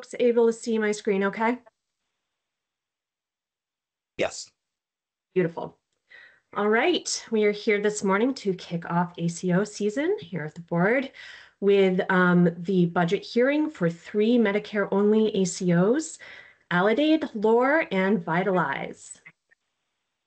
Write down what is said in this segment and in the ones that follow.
Folks able to see my screen okay? Yes. Beautiful. All right, we are here this morning to kick off ACO season here at the board with um, the budget hearing for three Medicare-only ACOs, Aledade, Lore, and Vytalize.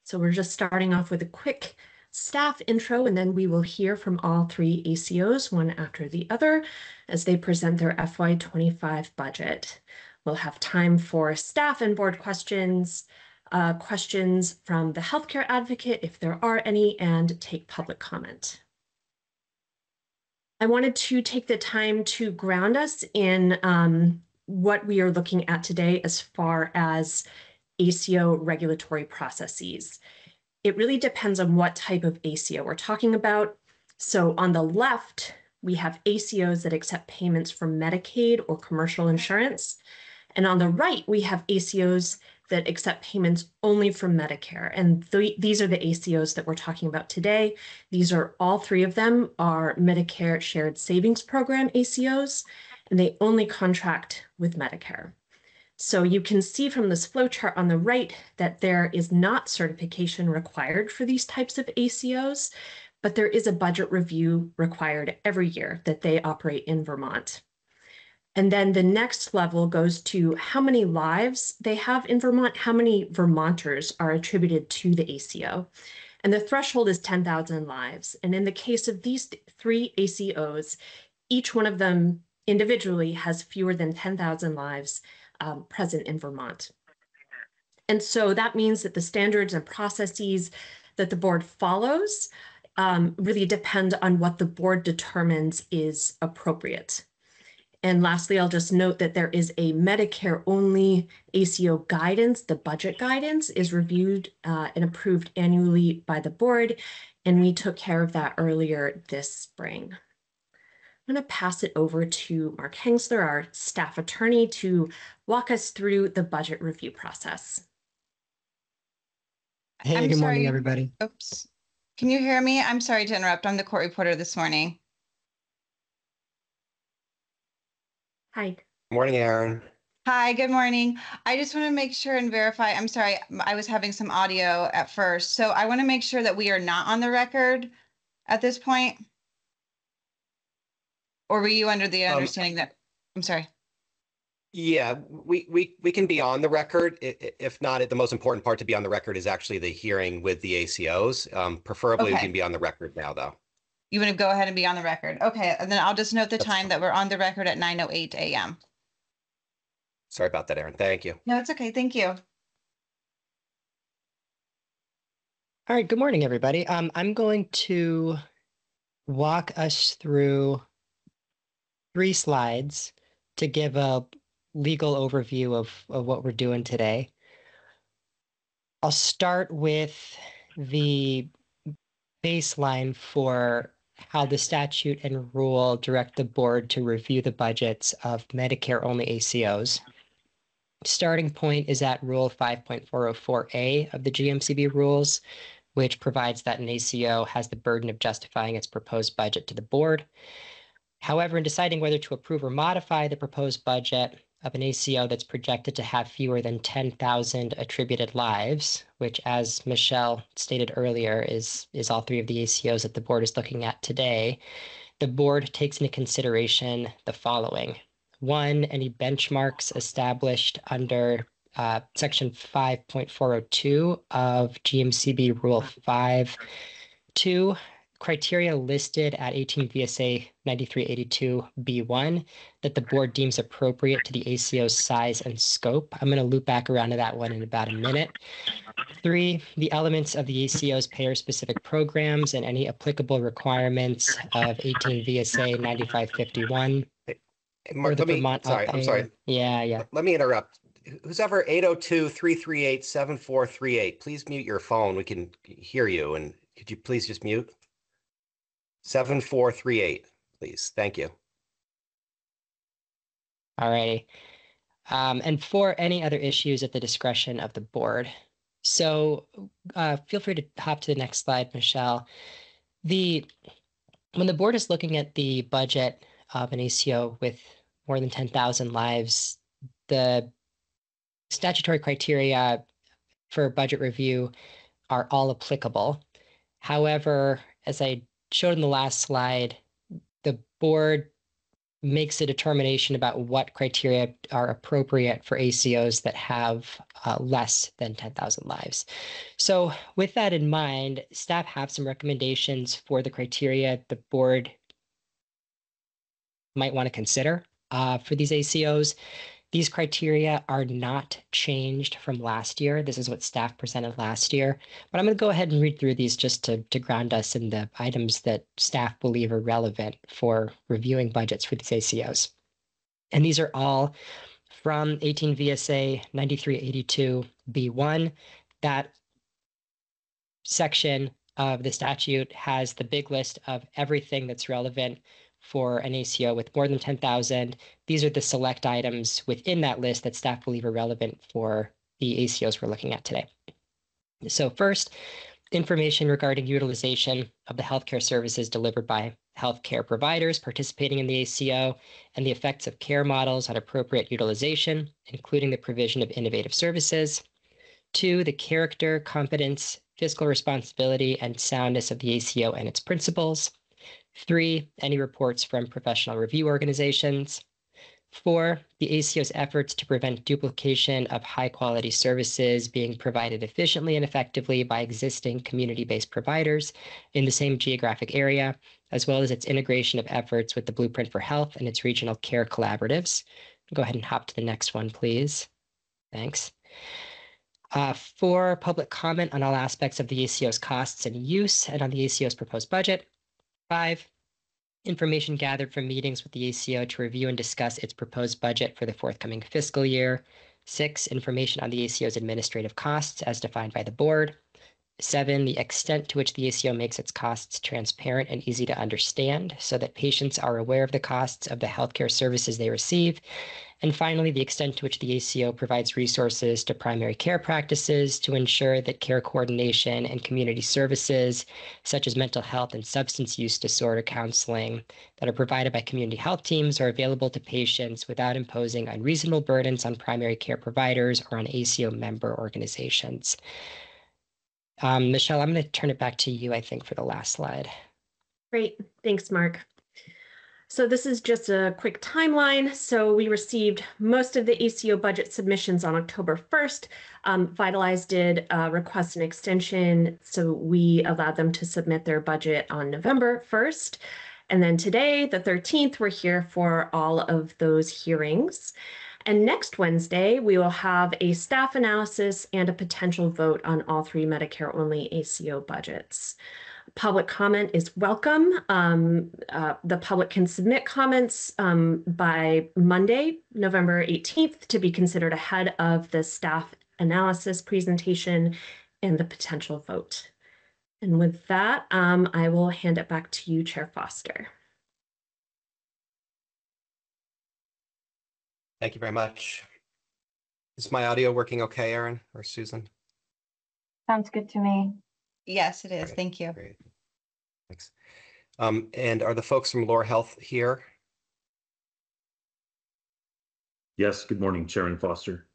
So we're just starting off with a quick staff intro, and then we will hear from all three ACOs, one after the other, as they present their FY25 budget. We'll have time for staff and board questions, uh, questions from the healthcare advocate, if there are any, and take public comment. I wanted to take the time to ground us in um, what we are looking at today as far as ACO regulatory processes. It really depends on what type of ACO we're talking about. So on the left, we have ACOs that accept payments from Medicaid or commercial insurance. And on the right, we have ACOs that accept payments only from Medicare. And th these are the ACOs that we're talking about today. These are all three of them are Medicare Shared Savings Program ACOs, and they only contract with Medicare. So you can see from this flowchart on the right that there is not certification required for these types of ACOs, but there is a budget review required every year that they operate in Vermont. And then the next level goes to how many lives they have in Vermont, how many Vermonters are attributed to the ACO. And the threshold is 10,000 lives. And in the case of these three ACOs, each one of them individually has fewer than 10,000 lives um, present in Vermont. And so that means that the standards and processes that the board follows um, really depend on what the board determines is appropriate. And lastly, I'll just note that there is a Medicare only ACO guidance. The budget guidance is reviewed uh, and approved annually by the board. And we took care of that earlier this spring. I'm going to pass it over to Mark Hengsler, our staff attorney, to walk us through the budget review process. Hey, I'm good sorry. morning, everybody. Oops. Can you hear me? I'm sorry to interrupt. I'm the court reporter this morning. Hi. Morning, Aaron. Hi, good morning. I just want to make sure and verify. I'm sorry, I was having some audio at first. So I want to make sure that we are not on the record at this point. Or were you under the Um, understanding that, I'm sorry. Yeah, we, we, we can be on the record. I- i- If not, the most important part to be on the record is actually the hearing with the ACOs. Um, preferably we Okay. can be on the record now, though. You want to go ahead and be on the record? Okay, and then I'll just note the That's time that we're on the record at 9:08 AM. Sorry about that, Aaron. Thank you. No, it's okay. Thank you. All right, good morning, everybody. Um, I'm going to walk us through three slides to give a legal overview of, of what we're doing today. I'll start with the baseline for how the statute and rule direct the board to review the budgets of Medicare only ACOs. Starting point is at Rule 5.404A of the GMCB rules, which provides that an ACO has the burden of justifying its proposed budget to the board. However, in deciding whether to approve or modify the proposed budget of an ACO that's projected to have fewer than 10,000 attributed lives, which, as Michelle stated earlier, is, is all three of the ACOs that the board is looking at today, the board takes into consideration the following. One, any benchmarks established under uh, section 5.402 of GMCB Rule 5. Two, criteria listed at 18 VSA 9382B1 that the board deems appropriate to the ACO's size and scope. I'm going to loop back around to that one in about a minute. Three, the elements of the ACO's payer specific programs and any applicable requirements of 18 VSA 9551 Hey, or Mark, let me, Vermont sorry, I'm sorry. Yeah, yeah. Let me interrupt. Who's ever 802-338-7438, please mute your phone. We can hear you. And could you please just mute? 7438, please. Thank you. All righty. Um, and for any other issues at the discretion of the board. So uh, feel free to hop to the next slide, Michelle. The when the board is looking at the budget of an ACO with more than 10,000 lives, the statutory criteria for budget review are all applicable. However, as I showed in the last slide, the board makes a determination about what criteria are appropriate for ACOs that have uh, less than 10,000 lives. So with that in mind, staff have some recommendations for the criteria the board might want to consider uh, for these ACOs. These criteria are not changed from last year. This is what staff presented last year. But I'm going to go ahead and read through these just to, to ground us in the items that staff believe are relevant for reviewing budgets for these ACOs. And these are all from 18 VSA 9382 B1. That section of the statute has the big list of everything that's relevant for an ACO with more than 10,000. These are the select items within that list that staff believe are relevant for the ACOs we're looking at today. So first, information regarding utilization of the healthcare services delivered by healthcare providers participating in the ACO and the effects of care models on appropriate utilization, including the provision of innovative services. Two, the character, competence, fiscal responsibility, and soundness of the ACO and its principals. Three, any reports from professional review organizations. Four, the ACO's efforts to prevent duplication of high quality services being provided efficiently and effectively by existing community based providers in the same geographic area, as well as its integration of efforts with the Blueprint for Health and its regional care collaboratives. Go ahead and hop to the next one, please. Thanks. Uh, public comment on all aspects of the ACO's costs and use and on the ACO's proposed budget. Five, information gathered from meetings with the ACO to review and discuss its proposed budget for the forthcoming fiscal year. Six, information on the ACO's administrative costs as defined by the board. Seven, the extent to which the ACO makes its costs transparent and easy to understand so that patients are aware of the costs of the healthcare services they receive. And finally, the extent to which the ACO provides resources to primary care practices to ensure that care coordination and community services, such as mental health and substance use disorder counseling, that are provided by community health teams are available to patients without imposing unreasonable burdens on primary care providers or on ACO member organizations. Um, Michelle, I'm going to turn it back to you, I think, for the last slide. Great. Thanks, Mark. So this is just a quick timeline. So we received most of the ACO budget submissions on October 1st. Um, Vytalize did uh, request an extension, so we allowed them to submit their budget on November 1st. And then today, the 13th, we're here for all of those hearings. And next Wednesday, we will have a staff analysis and a potential vote on all three Medicare only ACO budgets. Public comment is welcome. Um, uh, the public can submit comments um, by Monday, November 18th, to be considered ahead of the staff analysis presentation and the potential vote. And with that, um, I will hand it back to you, Chair Foster. Thank you very much. Is my audio working okay, Erin or Susan? Sounds good to me. Yes, it is. Great, Thank you. Great. Thanks. Um, and are the folks from Lore Health here? Yes, good morning, Chairman Foster.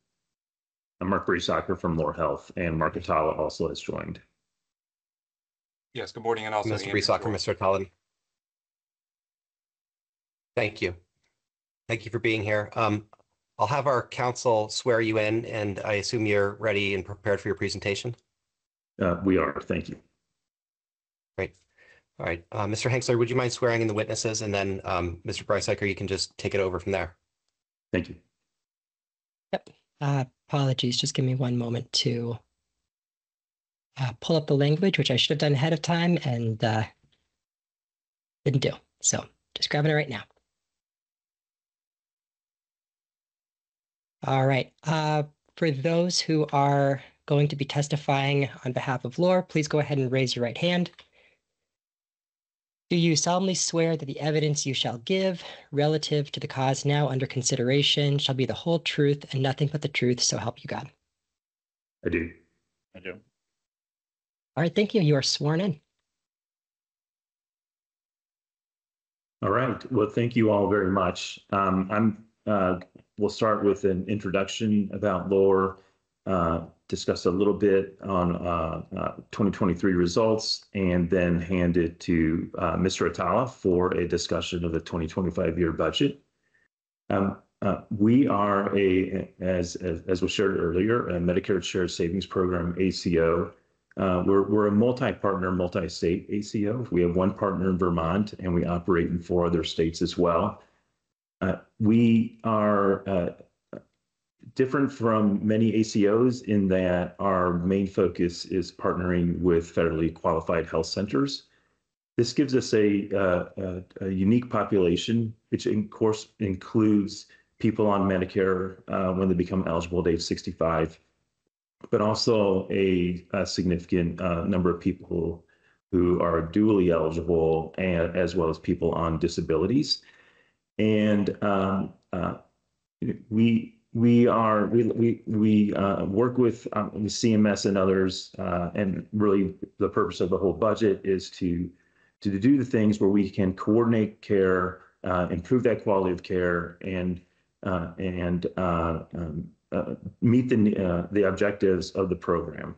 I'm Mark Breesacker from Lore Health, and Mark Atala also has joined. Yes, good morning and also. Mr. Andrew Breesacker, Mr. Cullen. Thank you. Thank you for being here. Um, I'll have our counsel swear you in, and I assume you're ready and prepared for your presentation? Uh, we are, thank you. Great. All right, uh, Mr. Hanksler, would you mind swearing in the witnesses? And then, um, Mr. Breisaker, you can just take it over from there. Thank you. Yep. Uh, apologies. Just give me one moment to uh, pull up the language, which I should have done ahead of time and uh, didn't do. So just grabbing it right now. All right. Uh, for those who are going to be testifying on behalf of Lore, please go ahead and raise your right hand. Do you solemnly swear that the evidence you shall give relative to the cause now under consideration shall be the whole truth and nothing but the truth, so help you God? I do. I do. All right, thank you. You are sworn in. All right. Well, thank you all very much. Um, I'm, uh, we'll start with an introduction about Lore. uh, discuss a little bit on, uh, uh, 2023 results, and then hand it to, uh, Mr. Atala for a discussion of the 2025 year budget. Um, we are a, as, as, as was shared earlier, a Medicare Shared Savings Program, ACO. We're, we're a multi-partner, multi-state ACO. We have one partner in Vermont and we operate in four other states as well. We are different from many ACOs in that our main focus is partnering with federally qualified health centers. This gives us a, uh, a, a unique population, which of course includes people on Medicare uh, when they become eligible at age 65, but also a, a significant uh, number of people who are dually eligible, and, as well as people on disabilities. And um, uh, we we are we we we uh, work with um, CMS and others, uh, and really the purpose of the whole budget is to to do the things where we can coordinate care, uh, improve that quality of care, and uh, and uh, um, uh, meet the the objectives of the program.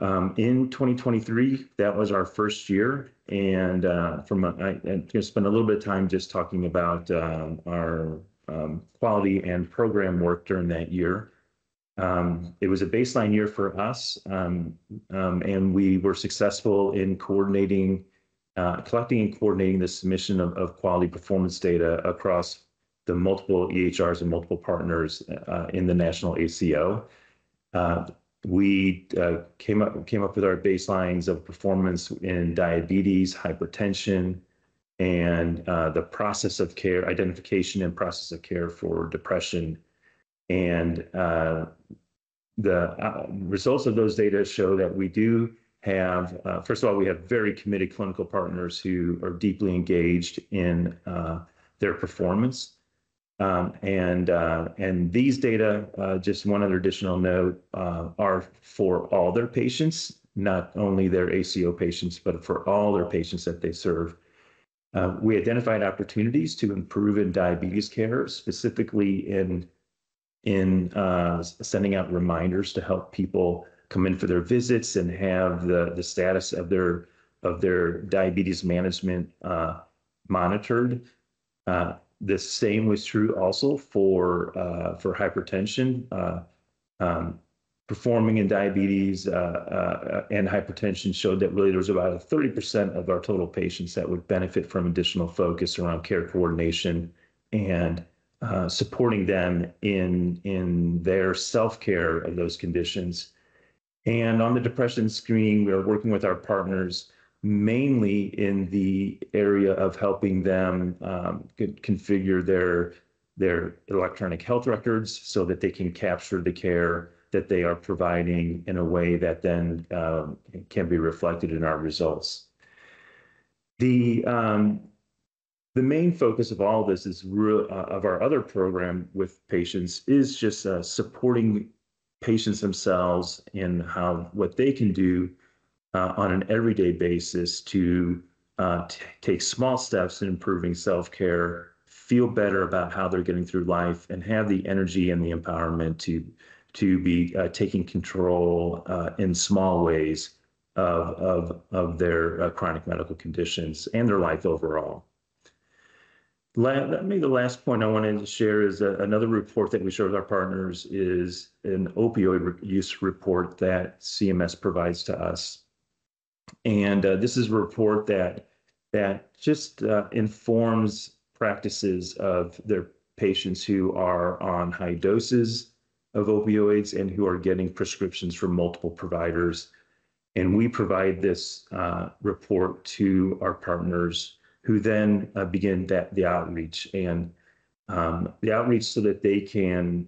Um, in 2023, that was our first year, and from a, I, I'm going to spend a little bit of time just talking about um, our um, quality and program work during that year. Um, it was a baseline year for us, um, um, and we were successful in coordinating, uh, collecting and coordinating the submission of, of quality performance data across the multiple EHRs and multiple partners uh, in the national ACO. Uh, we uh, came up came up with our baselines of performance in diabetes, hypertension, and uh, the process of care, identification and process of care for depression. And uh, the uh, results of those data show that we do have, uh, first of all, we have very committed clinical partners who are deeply engaged in uh, their performance. Um, and uh, and these data, just one other additional note, are for all their patients, not only their ACO patients, but for all their patients that they serve. Uh, we identified opportunities to improve in diabetes care, specifically in uh, sending out reminders to help people come in for their visits and have the status of their of their diabetes management uh, monitored. The same was true also for for hypertension. Performing in diabetes uh, uh, and hypertension showed that really there was about a 30% of our total patients that would benefit from additional focus around care coordination and uh, supporting them in in their self-care of those conditions. And on the depression screening, we are working with our partners mainly in the area of helping them um, configure their their electronic health records so that they can capture the care that they are providing in a way that then um, can be reflected in our results. The um, the main focus of all this is uh, of our other program with patients is just uh, supporting patients themselves in how what they can do uh, on an everyday basis to take small steps in improving self care, feel better about how they're getting through life, and have the energy and the empowerment to to be uh, taking control uh, in small ways of of of their uh, chronic medical conditions and their life overall. La- maybe the last point I wanted to share is another report that we share with our partners is an opioid re- use report that CMS provides to us and uh, this is a report that that just uh, informs practices of their patients who are on high doses of opioids and who are getting prescriptions from multiple providers. And we provide this uh, report to our partners who then uh, begin that the outreach and um, the outreach so that they can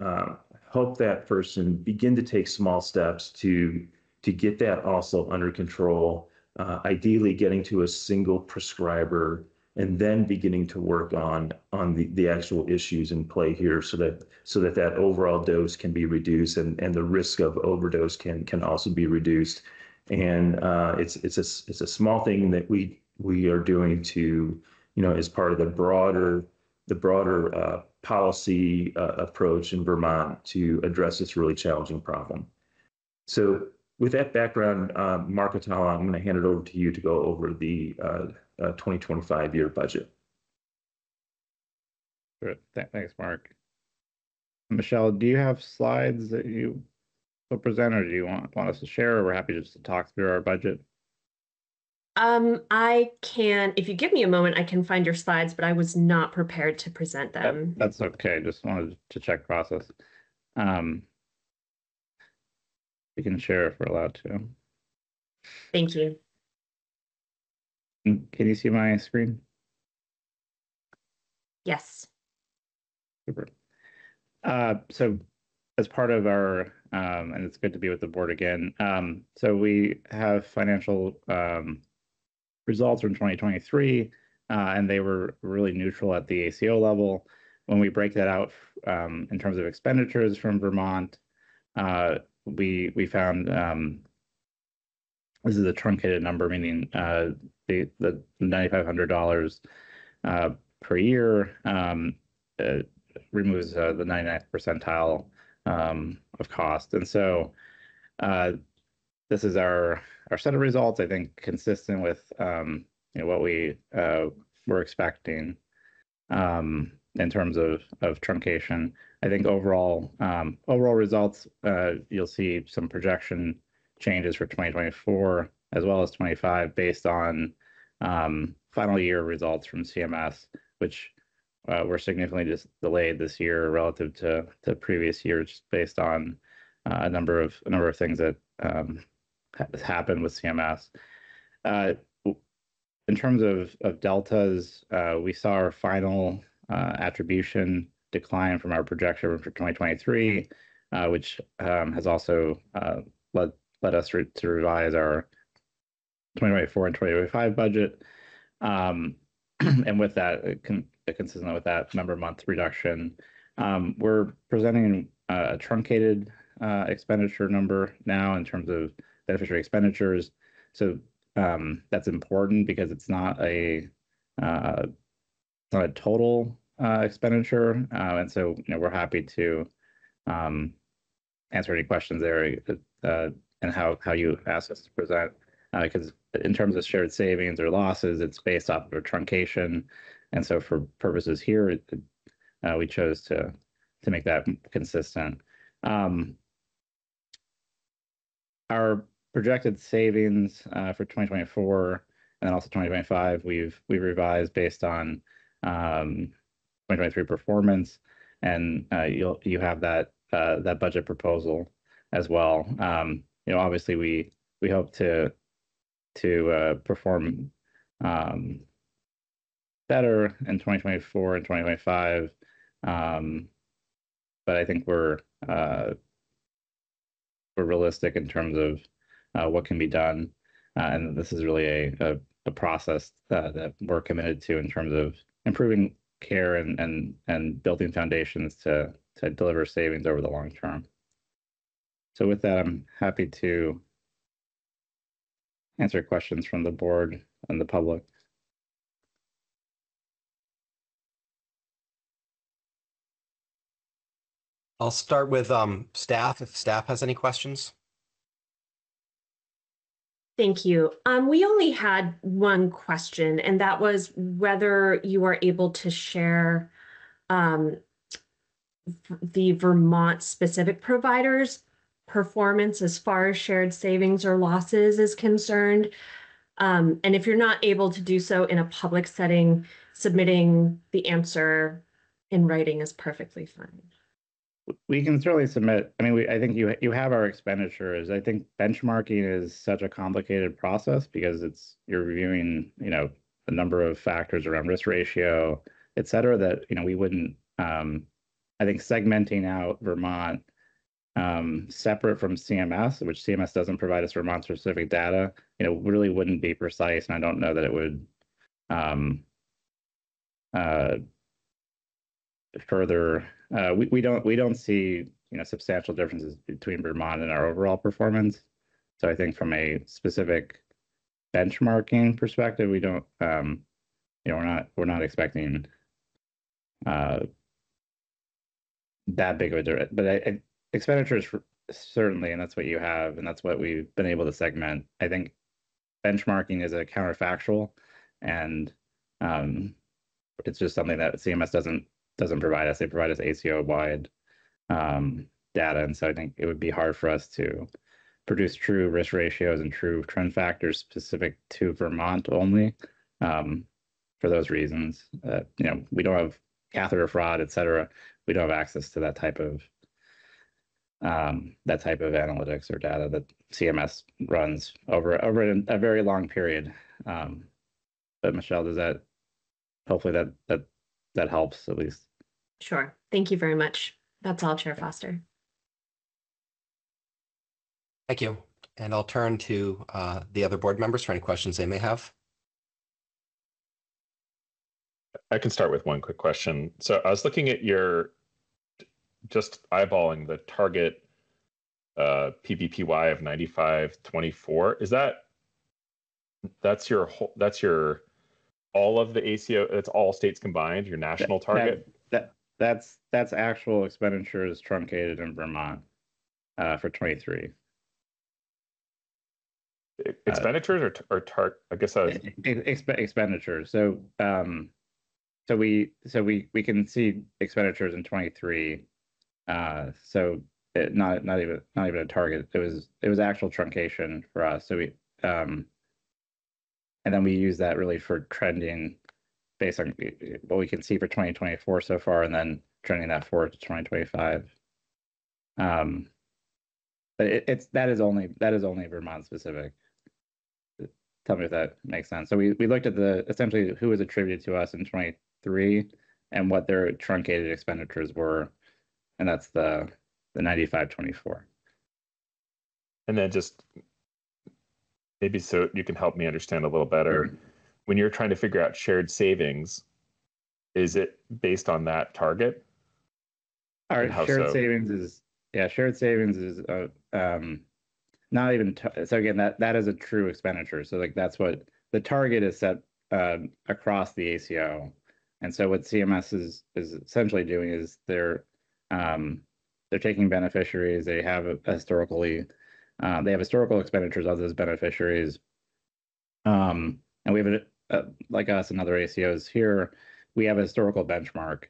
uh, help that person begin to take small steps to to get that also under control, uh, ideally getting to a single prescriber and then beginning to work on on the, the actual issues in play here so that so that that overall dose can be reduced and, and the risk of overdose can can also be reduced and uh, it's it's a it's a small thing that we we are doing to, you know, as part of the broader, the broader uh, policy uh, approach in Vermont to address this really challenging problem. So with that background, uh, Mark Atala, I'm going to hand it over to you to go over the uh, uh, 2025 year budget. Sure. Thanks, Mark. Michelle, do you have slides that you will present, or do you want, want us to share, or we're happy just to talk through our budget? Um, I can, if you give me a moment, I can find your slides, but I was not prepared to present That- them. That's okay, just wanted to check process. Um, We can share if we're allowed to. Thank you. Mm, Can you see my screen? Yes. Super. Uh, so as part of our, um, and it's good to be with the board again. Um, so we have financial, um, results from 2023, uh, and they were really neutral at the ACO level. When we break that out, um, in terms of expenditures from Vermont, uh, we, we found, um, this is a truncated number, meaning, uh, the, the $9,500, uh, per year, um, uh, removes uh, the 99th percentile um, of cost. And so uh, this is our our set of results, I think, consistent with um, you know, what we uh, were expecting um, in terms of of truncation. I think overall um, overall results, you'll see some projection changes for 2024 as well as 25 based on um, final year results from CMS, which uh, were significantly just delayed this year relative to to previous years based on uh, a number of a number of things that um, ha- happened with CMS. Uh, in terms of of deltas, uh, we saw our final uh, attribution decline from our projection for 2023, uh, which um, has also led led us re- to revise our 2024 and 2025 budget. Um, and with that, uh, con- uh, consistent with that member month reduction, um, we're presenting uh, a truncated uh, expenditure number now in terms of beneficiary expenditures. So um, that's important because it's not a uh, not a total uh, expenditure, and so you know we're happy to um, answer any questions there and how how you ask us to present because in terms of shared savings or losses, it's based off of truncation. And so for purposes here, it, uh, we chose to, to make that consistent. Um, our projected savings uh, for 2024 and then also 2025, we've, we've revised based on um, 2023 performance. And uh, you'll, you have that, uh, that budget proposal as well. Um, you know, obviously we, we hope to to uh, perform um, better in 2024 and 2025. Um, but I think we're uh, we're realistic in terms of uh, what can be done, uh, and this is really a a, a process that, that we're committed to in terms of improving care and and and building foundations to to deliver savings over the long term. So with that, I'm happy to answer questions from the board and the public. I'll start with um, staff, if staff has any questions. Thank you. Um, we only had one question, and that was whether you are able to share um, the Vermont specific providers' performance as far as shared savings or losses is concerned. Um, and if you're not able to do so in a public setting, submitting the answer in writing is perfectly fine. We can certainly submit, I mean, we, I think you, you have our expenditures. I think benchmarking is such a complicated process because it's, you're reviewing, you know, a number of factors around risk ratio, et cetera, that, you know, we wouldn't, um, I think segmenting out Vermont um, separate from CMS, which CMS doesn't provide us Vermont specific data, you know, really wouldn't be precise. And I don't know that it would um, uh, further. Uh, we, we don't we don't see you know substantial differences between Vermont and our overall performance. So I think from a specific benchmarking perspective, we don't, um, you know, we're not, we're not expecting uh, that big of a, but I, I- expenditures for- certainly, and that's what you have, and that's what we've been able to segment. I think benchmarking is a counterfactual, and um, it's just something that CMS doesn't doesn't provide us. They provide us ACO wide um, data, and so I think it would be hard for us to produce true risk ratios and true trend factors specific to Vermont only. Um, for those reasons, uh, you know, we don't have catheter fraud, et cetera. We don't have access to that type of um, that type of analytics or data that CMS runs over over a very long period. Um, but Michelle, does that hopefully that that that helps at least? Sure. Thank you very much. That's all, Chair Foster. Thank you. And I'll turn to uh, the other board members for any questions they may have. I can start with one quick question. So I was looking at your, just eyeballing the target uh, PBPY of 9524. Is that, that's your whole, that's your, all of the ACO, that's all states combined, your national That- target? That that's that's actual expenditures truncated in Vermont uh, for 23. E- Expenditures or, or tar, I guess I was, Exp- expenditures. So, um, so we, so we, we can see expenditures in twenty-three. Uh, so it, not, not even, not even a target. It was, it was actual truncation for us. So we, um, and then we use that really for trending based on what we can see for twenty twenty-four so far and then trending that forward to twenty twenty-five. Um, but it, it's, that is only, that is only Vermont specific tell me if that makes sense. So we, we looked at the essentially who was attributed to us in 23 and what their truncated expenditures were. And that's the the 9524. and then just maybe so you can help me understand a little better. When you're trying to figure out shared savings, is it based on that target? And how shared so? savings is yeah, shared savings is uh, um not even t- so again that that is a true expenditure. So like that's what the target is set um, across the ACO. And so what CMS is is essentially doing is they're um, they're taking beneficiaries. They have a, historically uh, they have historical expenditures of those beneficiaries. Um, and we have a, a like us and other ACOs here, we have a historical benchmark.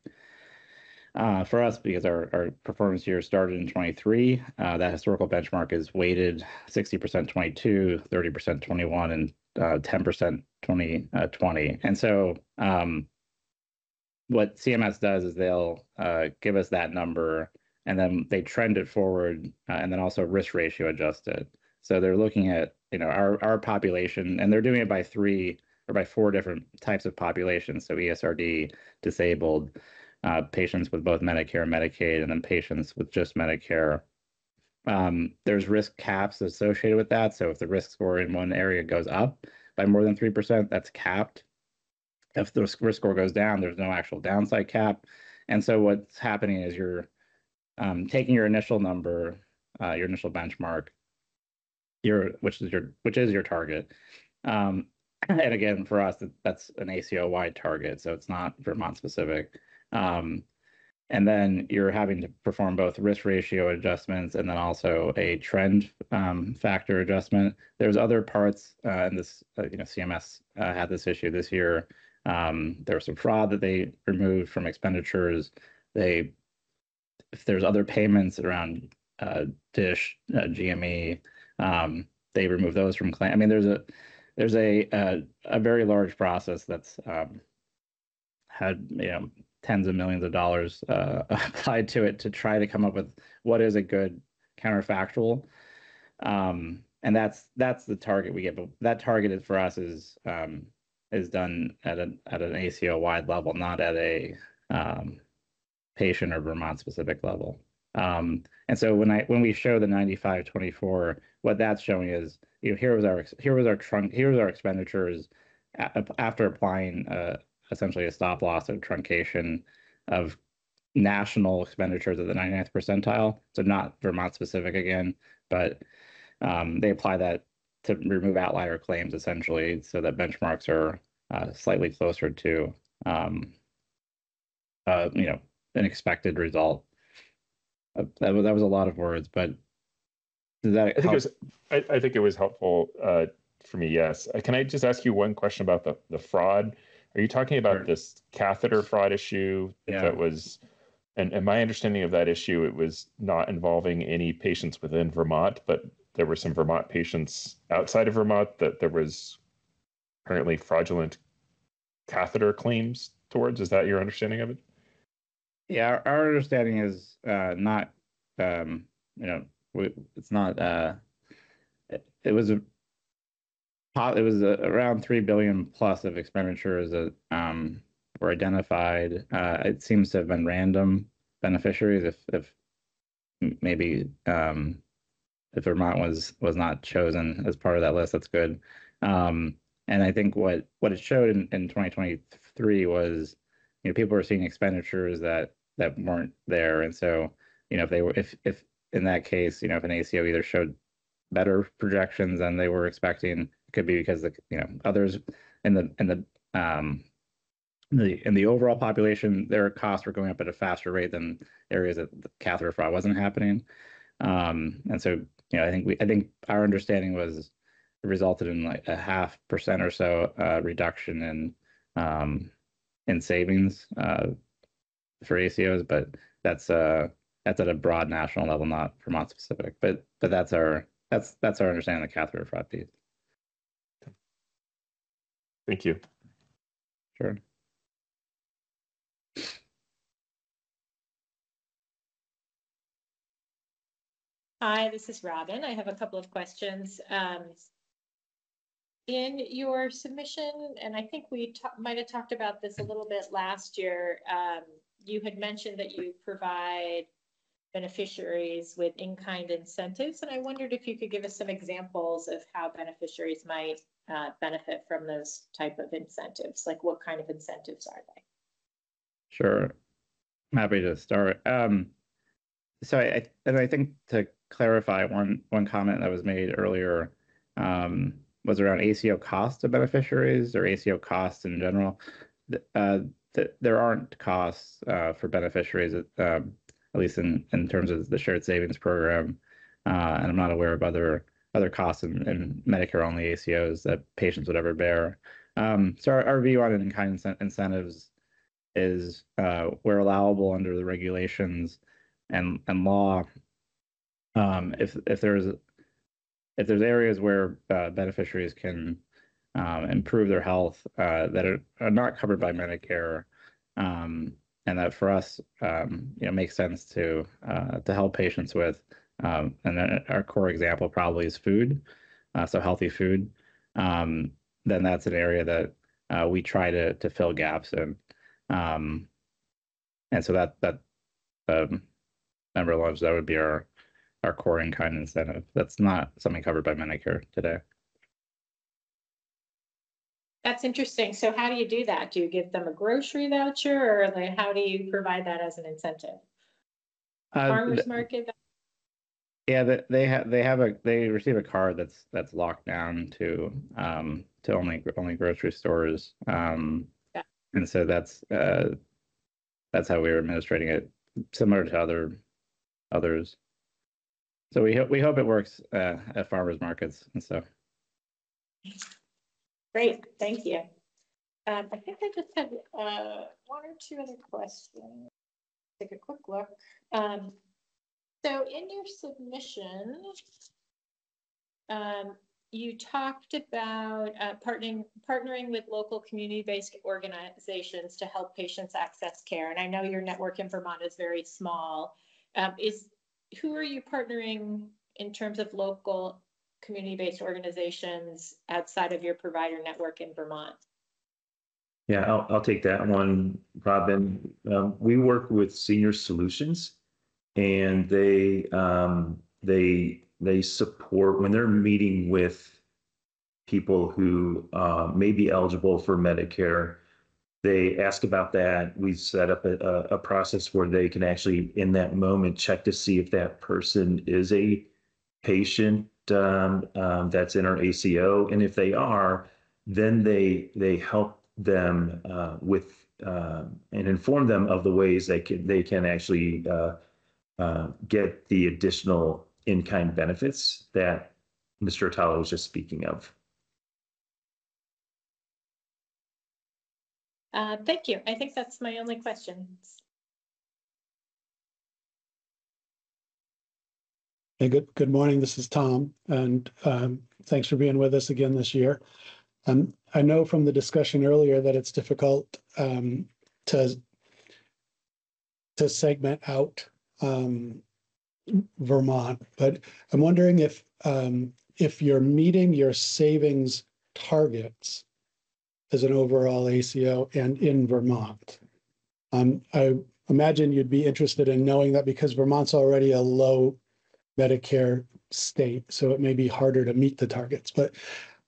Uh, for us, because our, our performance year started in 23, uh, that historical benchmark is weighted 60% 22, 30% 21, and uh, 10% 20, uh, 20. And so um, what CMS does is they'll uh, give us that number and then they trend it forward uh, and then also risk ratio adjust it. So they're looking at, you know, our, our population and they're doing it by three or by four different types of populations. So ESRD, disabled, uh, patients with both Medicare and Medicaid, and then patients with just Medicare. Um, there's risk caps associated with that. So if the risk score in one area goes up by more than 3%, that's capped. If the risk score goes down, there's no actual downside cap. And so what's happening is you're um, taking your initial number, uh, your initial benchmark, your which is your which is your target. Um, and again, for us, that- that's an ACO wide target, so it's not Vermont specific. Um, and then you're having to perform both risk ratio adjustments and then also a trend um, factor adjustment. There's other parts, uh, and this, uh, you know, CMS uh, had this issue this year. Um, there was some fraud that they removed from expenditures. They, if there's other payments around uh, DSH, uh, GME, um, they remove those from claim. I mean, there's a there's a a, a very large process that's um, had you know tens of millions of dollars uh, applied to it to try to come up with what is a good counterfactual. Um, and that's that's the target we get. But that target is for us is um, is done at an at an ACO wide level, not at a um, patient or Vermont specific level. Um, and so when I when we show the 9524, what that's showing is you know here was our here was our trunk here was our expenditures after applying uh, essentially a stop loss of truncation of national expenditures at the 99th percentile. So not Vermont specific again, but um, they apply that to remove outlier claims essentially, so that benchmarks are uh, slightly closer to, um, uh, you know, an expected result. Uh, that was that was a lot of words, but does that I think it was, I, I think it was helpful, uh, for me, yes. Uh, Can I just ask you one question about the, the fraud? Are you talking Sure. about this catheter fraud issue? Yeah. That was, and, and my understanding of that issue, it was not involving any patients within Vermont, but there were some Vermont patients outside of Vermont that there was apparently fraudulent catheter claims towards. Is that your understanding of it? Yeah, our, our understanding is uh, not, um, you know, it's not. Uh, it, it was a, it was a, around three billion plus of expenditures that um, were identified. Uh, it seems to have been random beneficiaries. If if maybe um, if Vermont was was not chosen as part of that list, that's good. Um, and I think what what it showed in, in 2023 was you know people were seeing expenditures that that weren't there and so you know if they were if if in that case you know if an ACO either showed better projections than they were expecting it could be because the you know others in the in the um the in the overall population their costs were going up at a faster rate than areas that the catheter fraud wasn't happening um and so you know i think we i think our understanding was resulted in like a half percent or so uh reduction in um in savings uh, for ACOs, but that's uh that's at a broad national level, not Vermont specific. But but that's our that's that's our understanding of the catheter fraud piece. Thank you. Sure. Hi, this is Robin. I have a couple of questions. Um, in your submission, and I think we might have talked about this a little bit last year, um, you had mentioned that you provide beneficiaries with in-kind incentives, and I wondered if you could give us some examples of how beneficiaries might uh, benefit from those type of incentives. Like, what kind of incentives are they? Sure. I'm happy to start. Um, so I, and I think to clarify one one comment that was made earlier um, was around ACO cost to beneficiaries or ACO costs in general. Uh, th- there aren't costs uh, for beneficiaries, at, um, at least in, in terms of the shared savings program. Uh, and I'm not aware of other other costs in, in Medicare only ACOs that patients would ever bear. Um, so our, our view on in-kind incentives is uh, where allowable under the regulations and and law. Um, if if there's if there's areas where uh, beneficiaries can um, improve their health uh, that are, are not covered by Medicare, um, and that for us, um, you know, makes sense to uh, to help patients with. Um, and then our core example probably is food, uh, so healthy food. Um, then that's an area that uh, we try to to fill gaps in. And so that that um, member lunch that would be our our core in kind incentive. That's not something covered by Medicare today. That's interesting. So how do you do that? Do you give them a grocery voucher or like, how do you provide that as an incentive? Uh, Farmers market? Yeah, they, they have they have a they receive a card that's that's locked down to um to only only grocery stores. Um Yeah. and so that's uh that's how we were administrating it, similar to other others. So we hope we hope it works uh at farmers markets and so Great, thank you. Um, I think I just had, uh, one or two other questions. Take a quick look. Um, so in your submission, um, you talked about, uh, partnering, partnering with local community-based organizations to help patients access care. And I know your network in Vermont is very small. Um, is, who are you partnering in terms of local community-based organizations outside of your provider network in Vermont? Yeah, I'll, I'll take that one, Robin. Um, we work with Senior Solutions and they, um, they, they support when they're meeting with people who, uh, may be eligible for Medicare. They ask about that. We set up a, a, process where they can actually, in that moment, check to see if that person is a patient um, um, that's in our ACO, and if they are, then they they help them uh, with uh, and inform them of the ways they can they can actually uh, uh, get the additional in-kind benefits that Mr. Atala was just speaking of. Uh, thank you. I think that's my only questions. Hey, good, good morning. This is Tom, and um, thanks for being with us again this year. Um, I know from the discussion earlier that it's difficult um, to to segment out um, Vermont, but I'm wondering if um, if you're meeting your savings targets as an overall ACO and in Vermont. Um, I imagine you'd be interested in knowing that because Vermont's already a low Medicare state, so it may be harder to meet the targets. But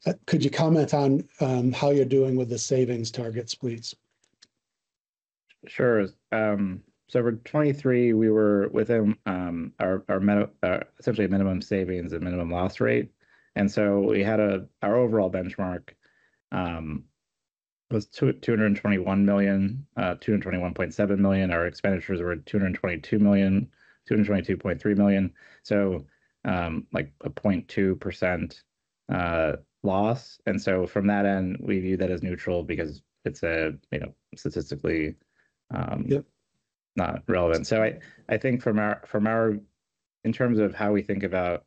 uh, could you comment on um, how you're doing with the savings targets, please? Sure. Um, so for 23, we were within um, our our meta, uh, essentially minimum savings and minimum loss rate, and so we had a our overall benchmark um, was two, 221 million, uh, 221.7 million. Our expenditures were 222 million, 222.3 million. So um, like a 0.2 percent uh, loss, and so from that end, we view that as neutral because it's a you know statistically um, Yep. not relevant. So I I think from our from our in terms of how we think about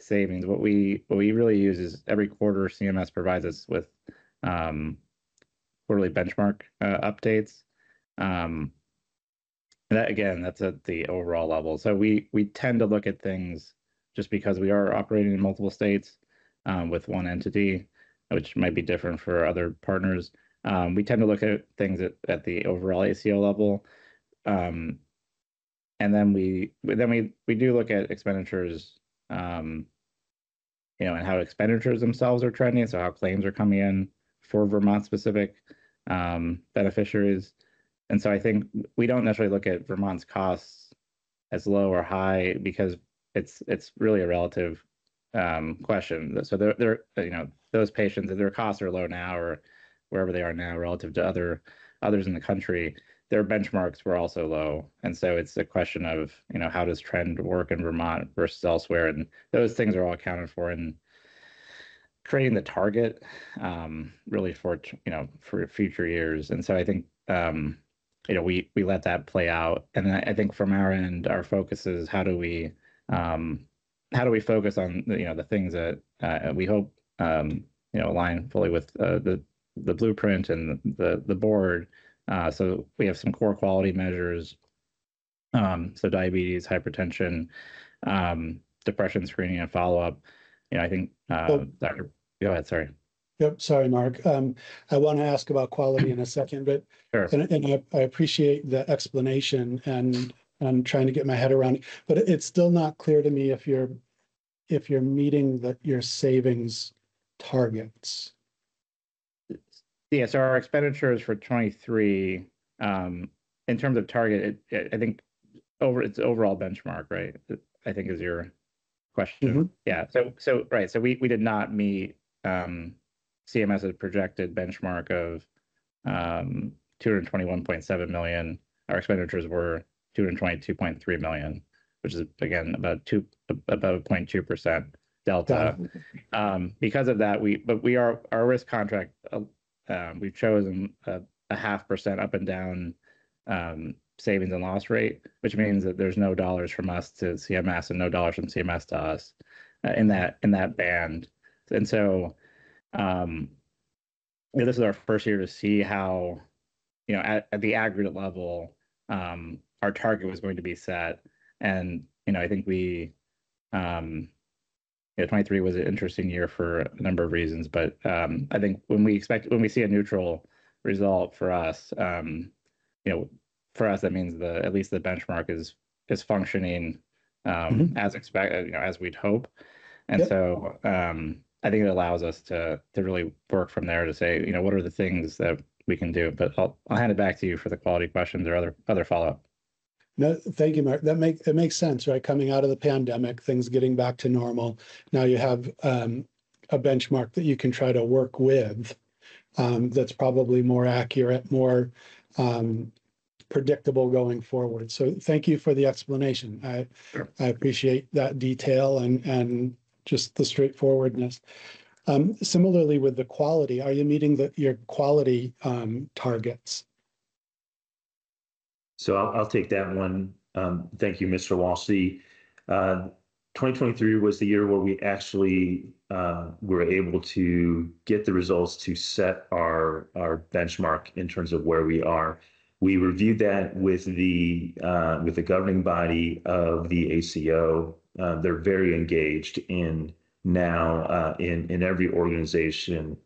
savings, what we what we really use is every quarter CMS provides us with um, quarterly benchmark uh, updates. Um, that again, that's at the overall level. So we we tend to look at things just because we are operating in multiple states um, with one entity, which might be different for other partners. Um, we tend to look at things at, at the overall ACO level. Um, and then we then we we do look at expenditures um, you know and how expenditures themselves are trending so how claims are coming in for vermont specific um, beneficiaries. And so i think we don't necessarily look at vermont's costs as low or high because it's it's really a relative um, question. So they're, they're you know those patients their costs are low now or wherever they are now relative to other others in the country their benchmarks were also low. And so it's a question of you know how does trend work in vermont versus elsewhere? And those things are all accounted for in creating the target um, really for you know for future years and so i think um, you know we we let that play out and I, I think from our end our focus is how do we um, how do we focus on the, you know the things that uh, we hope um, you know align fully with uh, the the blueprint and the the board uh, so we have some core quality measures. Um, so diabetes, hypertension, um, depression screening and follow-up. You know, I think, uh, Oh. Dr. Go ahead, sorry. Yep, sorry, Mark. Um, I want to ask about quality in a second, but Sure. and, and I, I appreciate the explanation and I'm trying to get my head around it, but it's still not clear to me if you're if you're meeting the your savings targets. Yeah, so our expenditures for twenty-three, um, in terms of target, it, it- I think over, it's overall benchmark, right? I think is your question. Mhm. Yeah, so, so, right, so we, we did not meet, um, has projected benchmark of, um, two hundred twenty-one point seven million. Our expenditures were two hundred twenty-two point three million, which is again about two, about a 0.2 percent delta. Um, because of that, we, but we are, our risk contract, uh, um, we've chosen a, a half percent up and down um, savings and loss rate, which means that there's no dollars from us to CMS and no dollars from CMS to us uh, in that in that band. And so, um, you know, this is our first year to see how, you know, at, at the aggregate level, um, our target was going to be set. And you know, I think we, um, yeah, 23 was an interesting year for a number of reasons, but um, I think when we expect when we see a neutral result for us, um, you know, for us that means the at least the benchmark is is functioning um, as expected, you know, as we'd hope, and Yep. so um, I think it allows us to to really work from there to say, you know, what are the things that we can do. But I'll I'll hand it back to you for the quality questions or other other follow up. No, thank you, Mark. That make, it makes sense, right? Coming out of the pandemic, things getting back to normal. Now you have um, a benchmark that you can try to work with. Um, that's probably more accurate, more um, predictable going forward. So thank you for the explanation. I, Sure. I appreciate that detail and, and just the straightforwardness. Um, similarly with the quality, are you meeting the, your quality um, targets? So I'll, I'll take that one. Um, thank you, Mr. Walsh. The, uh, 2023 was the year where we actually, uh, were able to get the results to set our, our benchmark in terms of where we are. We reviewed that with the, uh, with the governing body of the ACO. Uh, they're very engaged in now, uh, in, in every organization,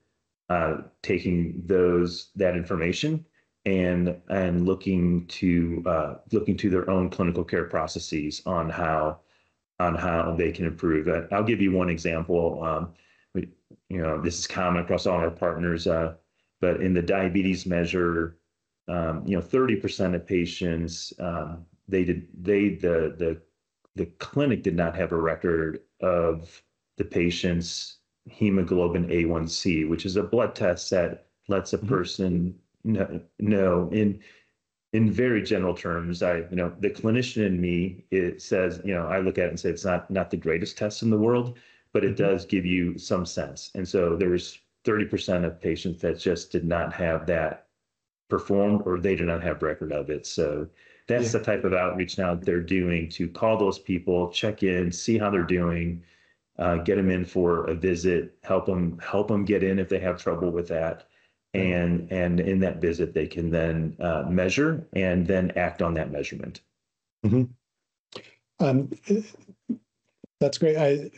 uh, taking those, that information and and looking to uh, looking to their own clinical care processes on how on how they can improve. Uh, I'll give you one example. Um, we, you know, this is common across all our partners, uh, but in the diabetes measure, um, you know, thirty percent of patients um, they did they the the the clinic did not have a record of the patient's hemoglobin A1C, which is a blood test that lets a Mhm. person know, no. In in very general terms, I you know the clinician in me it says you know I look at it and say it's not not the greatest test in the world, but it Mhm. does give you some sense. And so there was thirty percent of patients that just did not have that performed or they did not have record of it. So that's Yeah. the type of outreach now they're doing to call those people, check in, see how they're doing, uh, get them in for a visit, help them help them get in if they have trouble with that. Right. And and in that visit, they can then uh, measure and then act on that measurement. Um, that's great. I,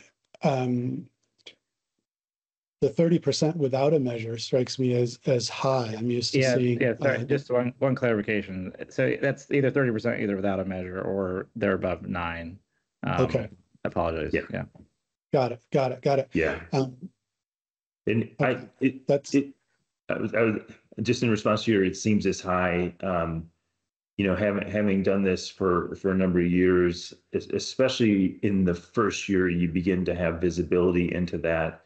um, the thirty percent without a measure strikes me as, as high. I'm used to Yeah, seeing. yeah, sorry, uh, just one, one clarification. So that's either thirty percent either without a measure or they're above nine. Um, Okay. I apologize. Yeah. Yeah. Got it, got it, got it. Yeah, Um, and I it that's, it I was, I was just in response to your it seems as high. Um, you know, having having done this for for a number of years, especially in the first year, you begin to have visibility into that.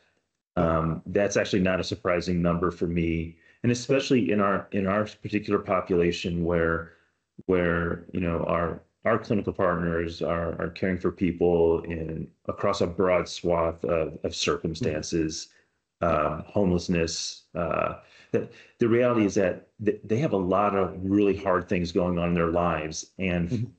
Um, that's actually not a surprising number for me, and especially in our in our particular population where where you know our our clinical partners are are caring for people in across a broad swath of, of circumstances, um, homelessness. Uh, the, the reality is that they have a lot of really hard things going on in their lives, and Mhm.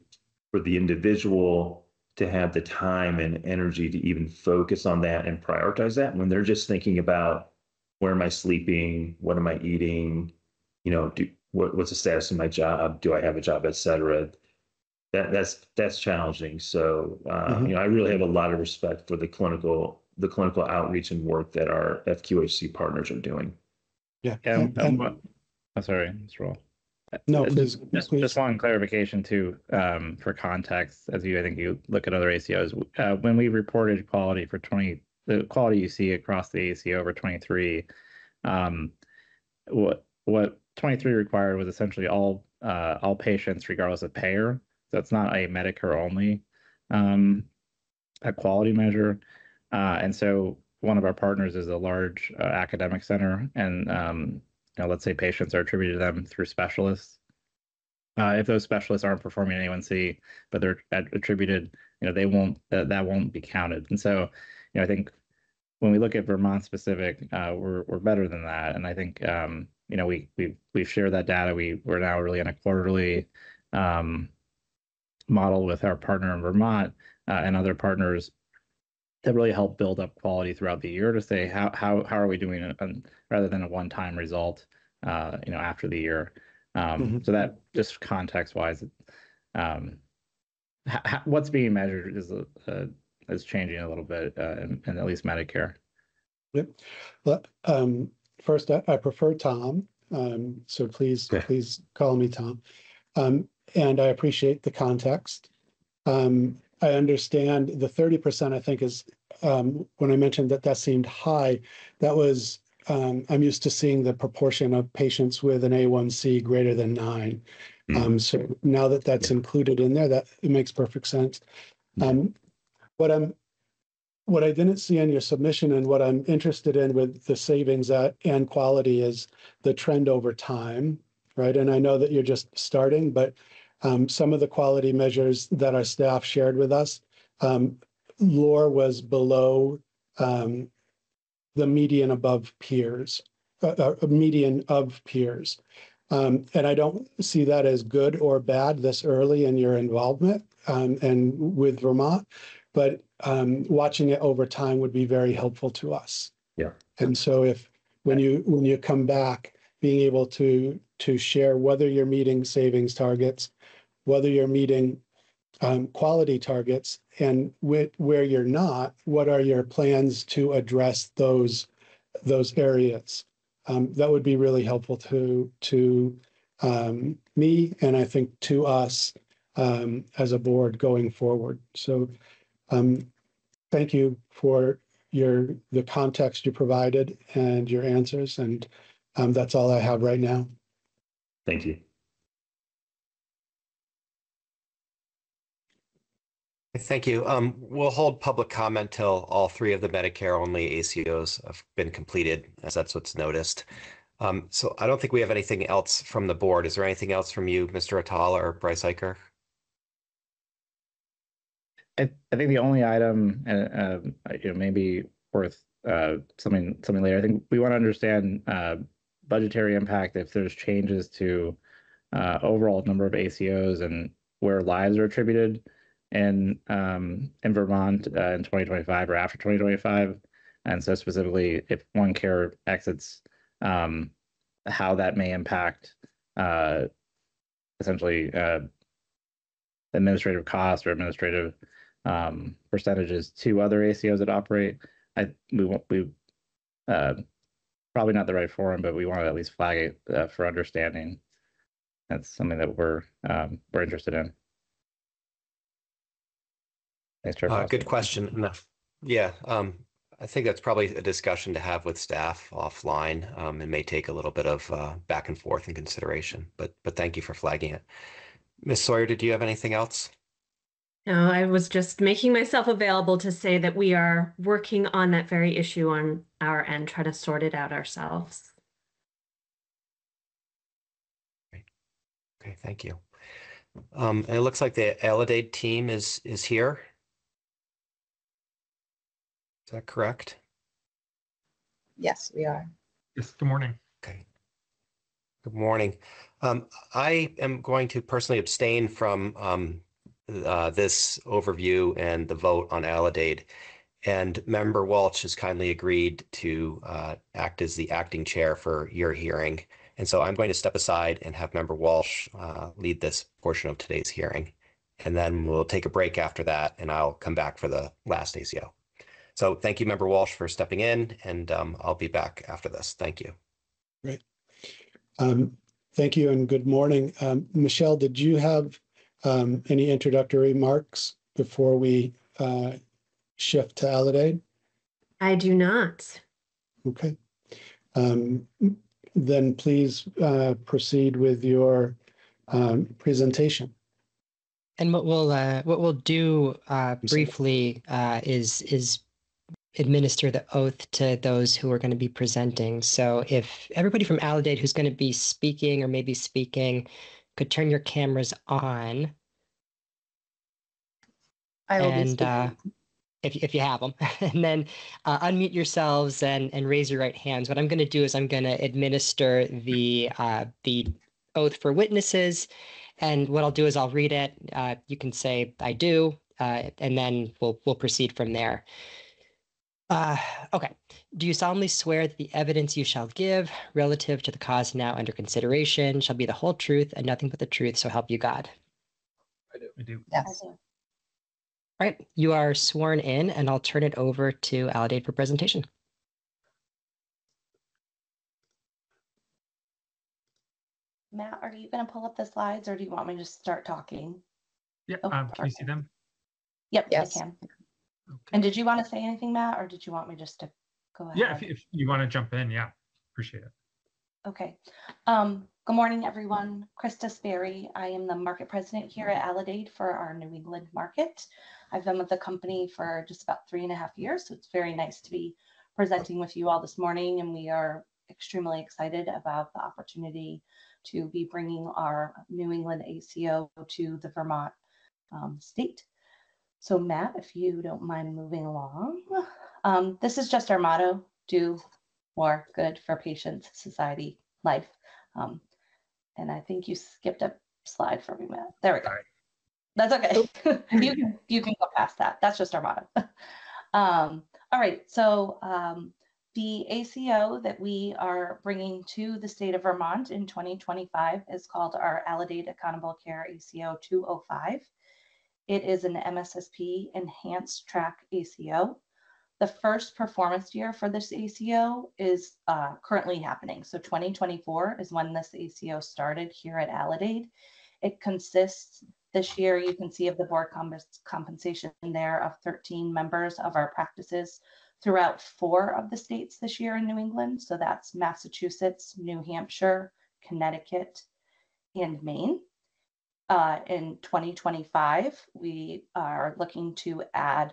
for the individual to have the time and energy to even focus on that and prioritize that when they're just thinking about where am I sleeping, what am I eating, you know, do what, what's the status of my job, do I have a job, et cetera. That that's that's challenging. So uh, Mhm. you know, I really have a lot of respect for the clinical the clinical outreach and work that our FQHC partners are doing. yeah. Yeah. and- um, and- what- I'm sorry, Mr. Roll. No, Uh, please, Just, please. just one clarification too, um, for context, as you, I think you look at other ACOs, uh, when we reported quality for twenty, the quality you see across the ACO over twenty-three, um, what, what twenty-three required was essentially all, uh, all patients regardless of payer. So it's not a Medicare only, um, a quality measure. Uh, and so one of our partners is a large uh, academic center and, um, know, let's say patients are attributed to them through specialists. Uh, if those specialists aren't performing A1C, but they're attributed, you know, they won't, that, that won't be counted. And so, you know, I think when we look at Vermont specific, uh, we're, we're better than that. And I think, um, you know, we, we, we've shared that data. We, we're now really in a quarterly, um, model with our partner in Vermont, uh, and other partners to really help build up quality throughout the year to say how how how are we doing it um, rather than a one time result uh you know after the year um so that just context wise um h- h- what's being measured is uh, uh, is changing a little bit uh in, in at least medicare Yep. But um, first, I, I prefer Tom. Um, so please, Okay. please call me Tom. Um, and I appreciate the context. Um, I understand the thirty percent, I think is, um, when I mentioned that that seemed high, that was, um, I'm used to seeing the proportion of patients with an A1C greater than nine. Hmm. Um, so now that that's included in there, that it makes perfect sense. Um, what I'm, what I didn't see in your submission and what I'm interested in with the savings at, and quality is the trend over time, right? And I know that you're just starting, but some of the quality measures that our staff shared with us, um, Lore was below um, the median above peers, uh, uh, median of peers. Um, and I don't see that as good or bad this early in your involvement um, and with Vermont. But um, watching it over time would be very helpful to us. Yeah. And so if when you when you come back, being able to to share whether you're meeting savings targets, whether you're meeting um, quality targets, and where you're not, what are your plans to address those those areas? Um, that would be really helpful to to um, me and I think to us um, as a board going forward. So um, thank you for your the context you provided and your answers, and um, that's all I have right now. Thank you. Thank you. Um, we'll hold public comment till all three of the Medicare only ACOs have been completed, as that's what's noticed. Um, so I don't think we have anything else from the board. Is there anything else from you, Mr. Atal or Bryce Iker? I, I think the only item, uh, um, you know, maybe worth uh, something something later. I think we want to understand uh, budgetary impact if there's changes to uh, overall number of ACOs and where lives are attributed in um, in Vermont uh, in 2025 or after 2025, and so specifically if OneCare exits, um, how that may impact uh, essentially uh, administrative costs or administrative um, percentages to other ACOs that operate. I we won't we uh, probably not the right forum, but we want to at least flag it uh, for understanding. That's something that we're um, we're interested in. Thanks, Chair. Uh, Foster. good question. Enough. Yeah, um, I think that's probably a discussion to have with staff offline. Um, it may take a little bit of uh, back and forth and consideration, but but thank you for flagging it. Ms. Sawyer, did you have anything else? No, I was just making myself available to say that we are working on that very issue on our end, trying to sort it out ourselves. Great. Okay, thank you. Um, and it looks like the Aledade team is is here. Is that correct? Yes, we are. Yes, good morning. Okay. Good morning. Um, I am going to personally abstain from um, uh, this overview and the vote on Aledade. And Member Walsh has kindly agreed to uh, act as the acting chair for your hearing. And so I'm going to step aside and have Member Walsh uh, lead this portion of today's hearing. And then we'll take a break after that, and I'll come back for the last ACO. So thank you, Member Walsh, for stepping in, and um, I'll be back after this. Thank you. Great. Um, thank you and good morning. Um, Michelle, did you have um, any introductory remarks before we uh, shift to Aledade? I do not. Okay. Um, then please uh, proceed with your um, presentation. And what we'll uh, what we'll do uh, briefly uh, is is administer the oath to those who are going to be presenting. So if everybody from Aledade who's going to be speaking or maybe speaking could turn your cameras on, I will and uh, if if you have them, and then uh, unmute yourselves and and raise your right hands. What I'm going to do is I'm going to administer the uh, the oath for witnesses, and what I'll do is I'll read it. Uh, you can say I do, uh, and then we'll we'll proceed from there. Uh, okay. Do you solemnly swear that the evidence you shall give relative to the cause now under consideration shall be the whole truth and nothing but the truth, so help you God? I do. I do. Yes. All right, you are sworn in, and I'll turn it over to Aledade for presentation. Matt, are you going to pull up the slides or do you want me to just start talking? Yeah, Oh, um, can you see them? Yep, Yes. I can. And did you want to say anything, Matt, or did you want me just to go ahead? Yeah, if, if you want to jump in, yeah, appreciate it. Okay. Um, Good morning, everyone. Krista Sperry. I am the market president here at Aledade for our New England market. I've been with the company for just about three and a half years, so it's very nice to be presenting with you all this morning, and we are extremely excited about the opportunity to be bringing our New England ACO to the Vermont um, state. So Matt, if you don't mind moving along, um, this is just our motto, do more good for patients, society, life. Um, and I think you skipped a slide for me, Matt. There we go. That's okay. you can you can go past that. That's just our motto. um, all right. So um, the ACO that we are bringing to the state of Vermont in 2025 is called our Aledade Accountable Care ACO 205. It is an MSSP enhanced track ACO. The first performance year for this ACO is uh, currently happening. So 2024 is when this ACO started here at Aledade. It consists this year, you can see of the board compensation there of 13 members of our practices throughout four of the states this year in New England. So that's Massachusetts, New Hampshire, Connecticut, and Maine. Uh, in 2025, we are looking to add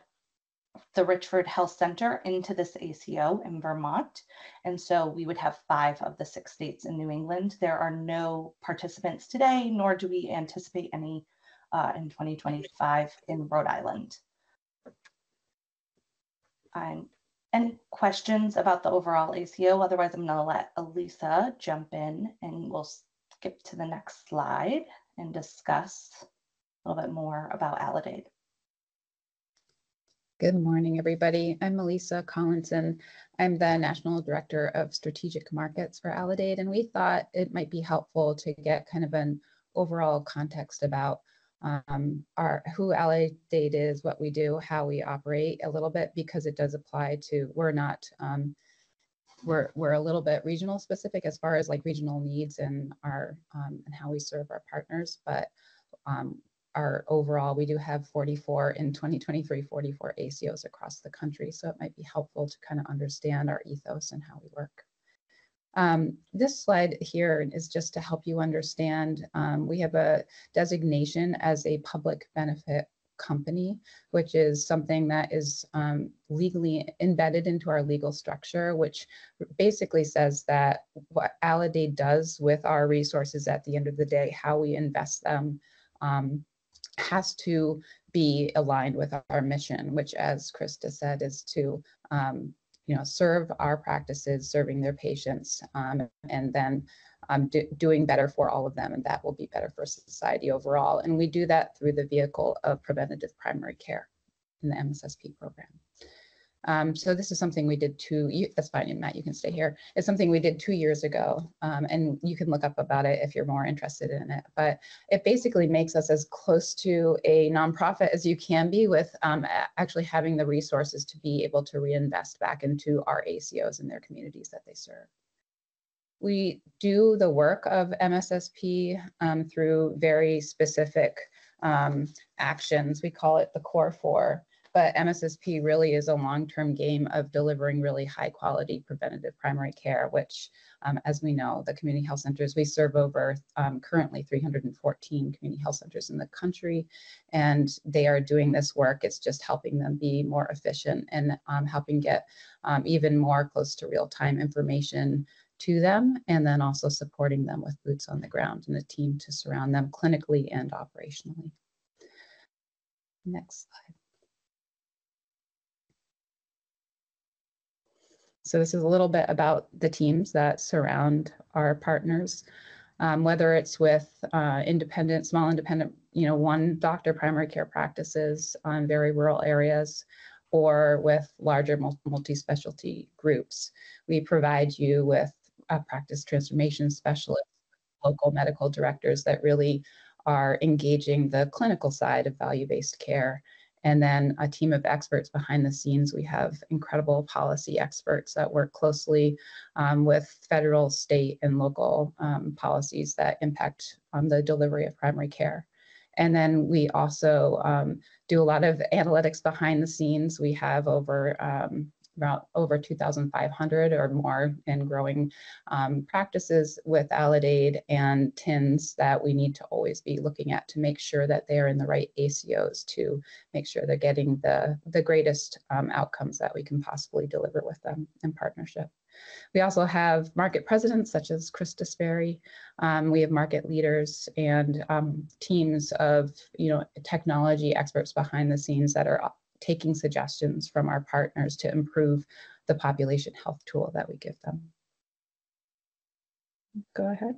the Richford Health Center into this ACO in Vermont. And so we would have five of the six states in New England. There are no participants today, nor do we anticipate any uh, in 2025 in Rhode Island. Any questions about the overall ACO? Otherwise, I'm going to let Elisa jump in and we'll skip to the next slide and discuss a little bit more about Aledade. Good morning, everybody. I'm Melissa Collinson. I'm the National Director of Strategic Markets for Aledade, and we thought it might be helpful to get kind of an overall context about um, our who Aledade is, what we do, how we operate a little bit, because it does apply to, we're not um, we're we're a little bit regional specific as far as like regional needs and our um, and how we serve our partners, but um, our overall we do have 44 in 2023 44 ACOs across the country, so it might be helpful to kind of understand our ethos and how we work. Um, this slide here is just to help you understand. Um, we have a designation as a public benefit company, which is something that is um, legally embedded into our legal structure, which basically says that what Aledade does with our resources at the end of the day, how we invest them, um, has to be aligned with our mission, which, as Krista said, is to um, you know serve our practices, serving their patients, um, and then um, do, doing better for all of them, and that will be better for society overall. And we do that through the vehicle of preventative primary care in the MSSP program. Um, so this is something we did two, you, that's fine, Matt, you can stay here. It's something we did two years ago, um, and you can look up about it if you're more interested in it. But it basically makes us as close to a nonprofit as you can be with um, actually having the resources to be able to reinvest back into our ACOs and their communities that they serve. We do the work of MSSP um, through very specific um, actions. We call it the core four, but MSSP really is a long-term game of delivering really high quality preventative primary care, which um, as we know, the community health centers, we serve over um, currently 314 community health centers in the country, and they are doing this work. It's just helping them be more efficient and um, helping get um, even more close to real-time information to them, and then also supporting them with boots on the ground and a team to surround them clinically and operationally. Next slide. So this is a little bit about the teams that surround our partners, um, whether it's with uh, independent, small independent, you know, one doctor primary care practices on very rural areas, or with larger multi-specialty groups. We provide you with a practice transformation specialists, local medical directors that really are engaging the clinical side of value-based care. And then a team of experts behind the scenes. We have incredible policy experts that work closely um, with federal, state, and local um, policies that impact on the delivery of primary care. And then we also um, do a lot of analytics behind the scenes. We have over um, about over 2,500 or more and growing um, practices with Aledade and TINs that we need to always be looking at to make sure that they're in the right ACOs to make sure they're getting the, the greatest um, outcomes that we can possibly deliver with them in partnership. We also have market presidents such as Chris Sperry. Um, we have market leaders and um, teams of you know technology experts behind the scenes that are taking suggestions from our partners to improve the population health tool that we give them. Go ahead.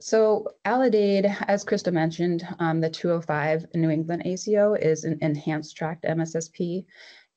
So Aledade, as Krista mentioned, um, the 205 New England ACO is an enhanced tracked MSSP.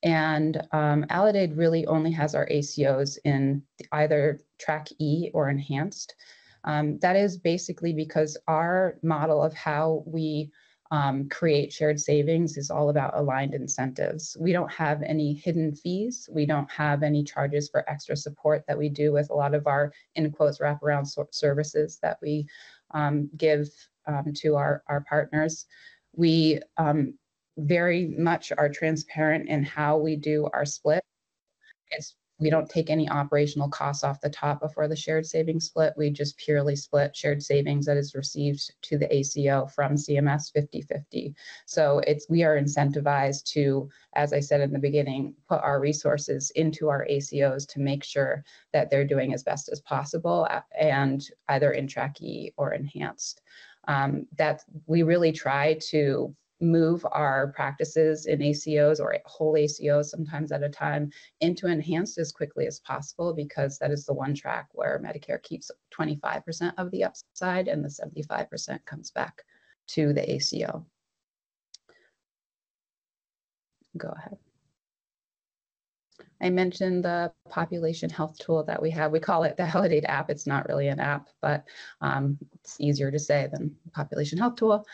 And um, Aledade really only has our ACOs in either track E or enhanced. Um, that is basically because our model of how we um, create shared savings is all about aligned incentives. We don't have any hidden fees. We don't have any charges for extra support that we do with a lot of our, in quotes, wraparound services that we um, give um, to our, our partners. We um, very much are transparent in how we do our split. It's we don't take any operational costs off the top before the shared savings split. We just purely split shared savings that is received to the ACO from CMS 50-50. So it's we are incentivized to, as I said in the beginning, put our resources into our ACOs to make sure that they're doing as best as possible and either in track E or enhanced. Um, that we really try to move our practices in ACOs or whole ACOs sometimes at a time into enhanced as quickly as possible because that is the one track where Medicare keeps 25% of the upside and the 75% comes back to the ACO. Go ahead. I mentioned the population health tool that we have. We call it the Aledade app. It's not really an app, but um, it's easier to say than population health tool.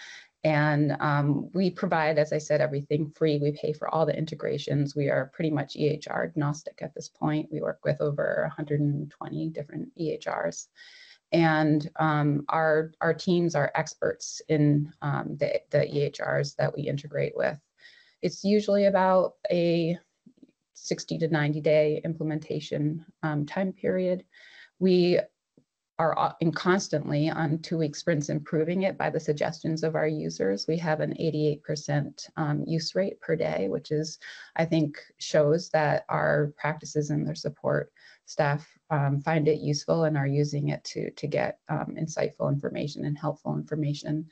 And um, we provide, as I said, everything free. We pay for all the integrations. We are pretty much EHR agnostic at this point. We work with over 120 different EHRs. And um, our, our teams are experts in um, the, the EHRs that we integrate with. It's usually about a 60 to 90 day implementation um, time period. We are constantly on two-week sprints improving it by the suggestions of our users. We have an 88% um, use rate per day, which is, I think, shows that our practices and their support staff um, find it useful and are using it to, to get um, insightful information and helpful information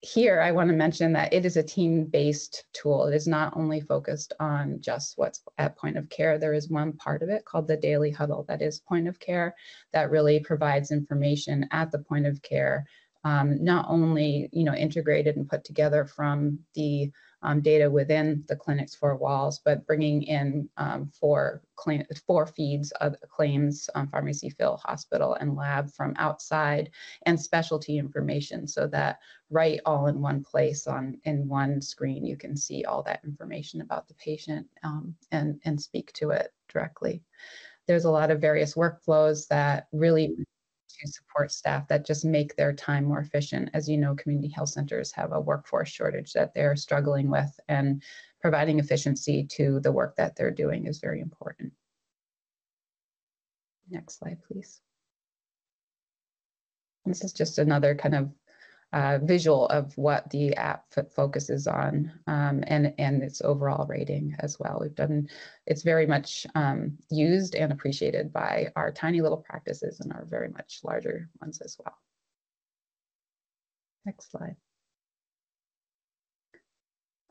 here, I want to mention that it is a team-based tool. It is not only focused on just what's at point of care. There is one part of it called the daily huddle that is point of care that really provides information at the point of care, um, not only you know integrated and put together from the um, data within the clinic's four walls, but bringing in um, four, claim, four feeds of claims, um, pharmacy fill, hospital, and lab from outside, and specialty information so that right all in one place on in one screen, you can see all that information about the patient um, and, and speak to it directly. There's a lot of various workflows that really to support staff that just make their time more efficient. As you know, community health centers have a workforce shortage that they're struggling with and providing efficiency to the work that they're doing is very important. Next slide, please. This is just another kind of visual of what the app focuses on um, and, and its overall rating as well. We've done, it's very much um, used and appreciated by our tiny little practices and our very much larger ones as well. Next slide.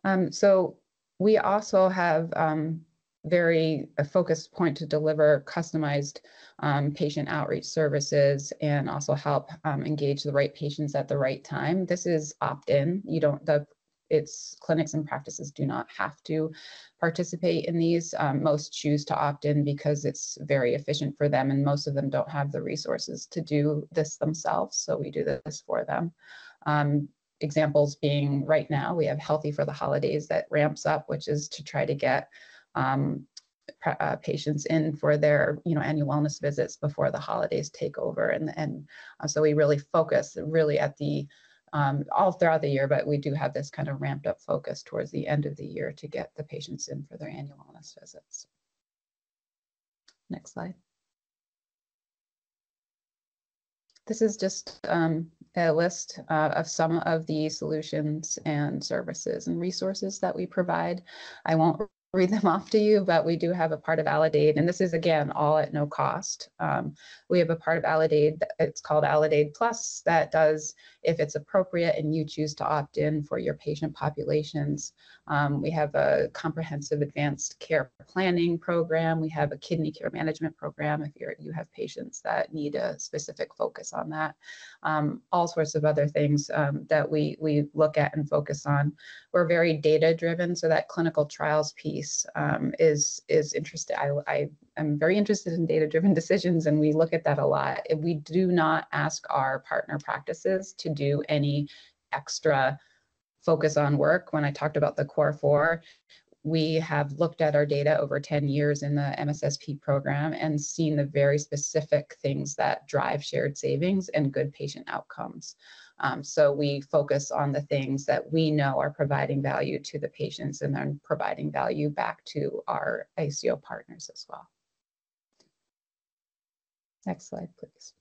Um, so we also have um, very a focused point to deliver customized um, patient outreach services and also help um, engage the right patients at the right time. This is opt-in. You don't the it's clinics and practices do not have to participate in these. Um, most choose to opt in because it's very efficient for them, and most of them don't have the resources to do this themselves. So we do this for them. Um, examples being right now, we have Healthy for the Holidays that ramps up, which is to try to get um, uh, patients in for their you know annual wellness visits before the holidays take over and and uh, so we really focus really at the um, all throughout the year, but we do have this kind of ramped up focus towards the end of the year to get the patients in for their annual wellness visits. Next slide. This is just um, a list uh, of some of the solutions and services and resources that we provide. I won't read them off to you, but we do have a part of Aledade, and this is again all at no cost. Um, we have a part of Aledade, it's called Aledade Plus, that does, if it's appropriate and you choose to opt in for your patient populations. Um, we have a comprehensive advanced care planning program. We have a kidney care management program if you're, you have patients that need a specific focus on that. Um, all sorts of other things um, that we, we look at and focus on. We're very data driven, so that clinical trials piece um, is, is interesting. I, I am very interested in data driven decisions and we look at that a lot. We do not ask our partner practices to do any extra focus on work. When I talked about the core four, we have looked at our data over 10 years in the MSSP program and seen the very specific things that drive shared savings and good patient outcomes. Um, so we focus on the things that we know are providing value to the patients and then providing value back to our ACO partners as well. Next slide, please.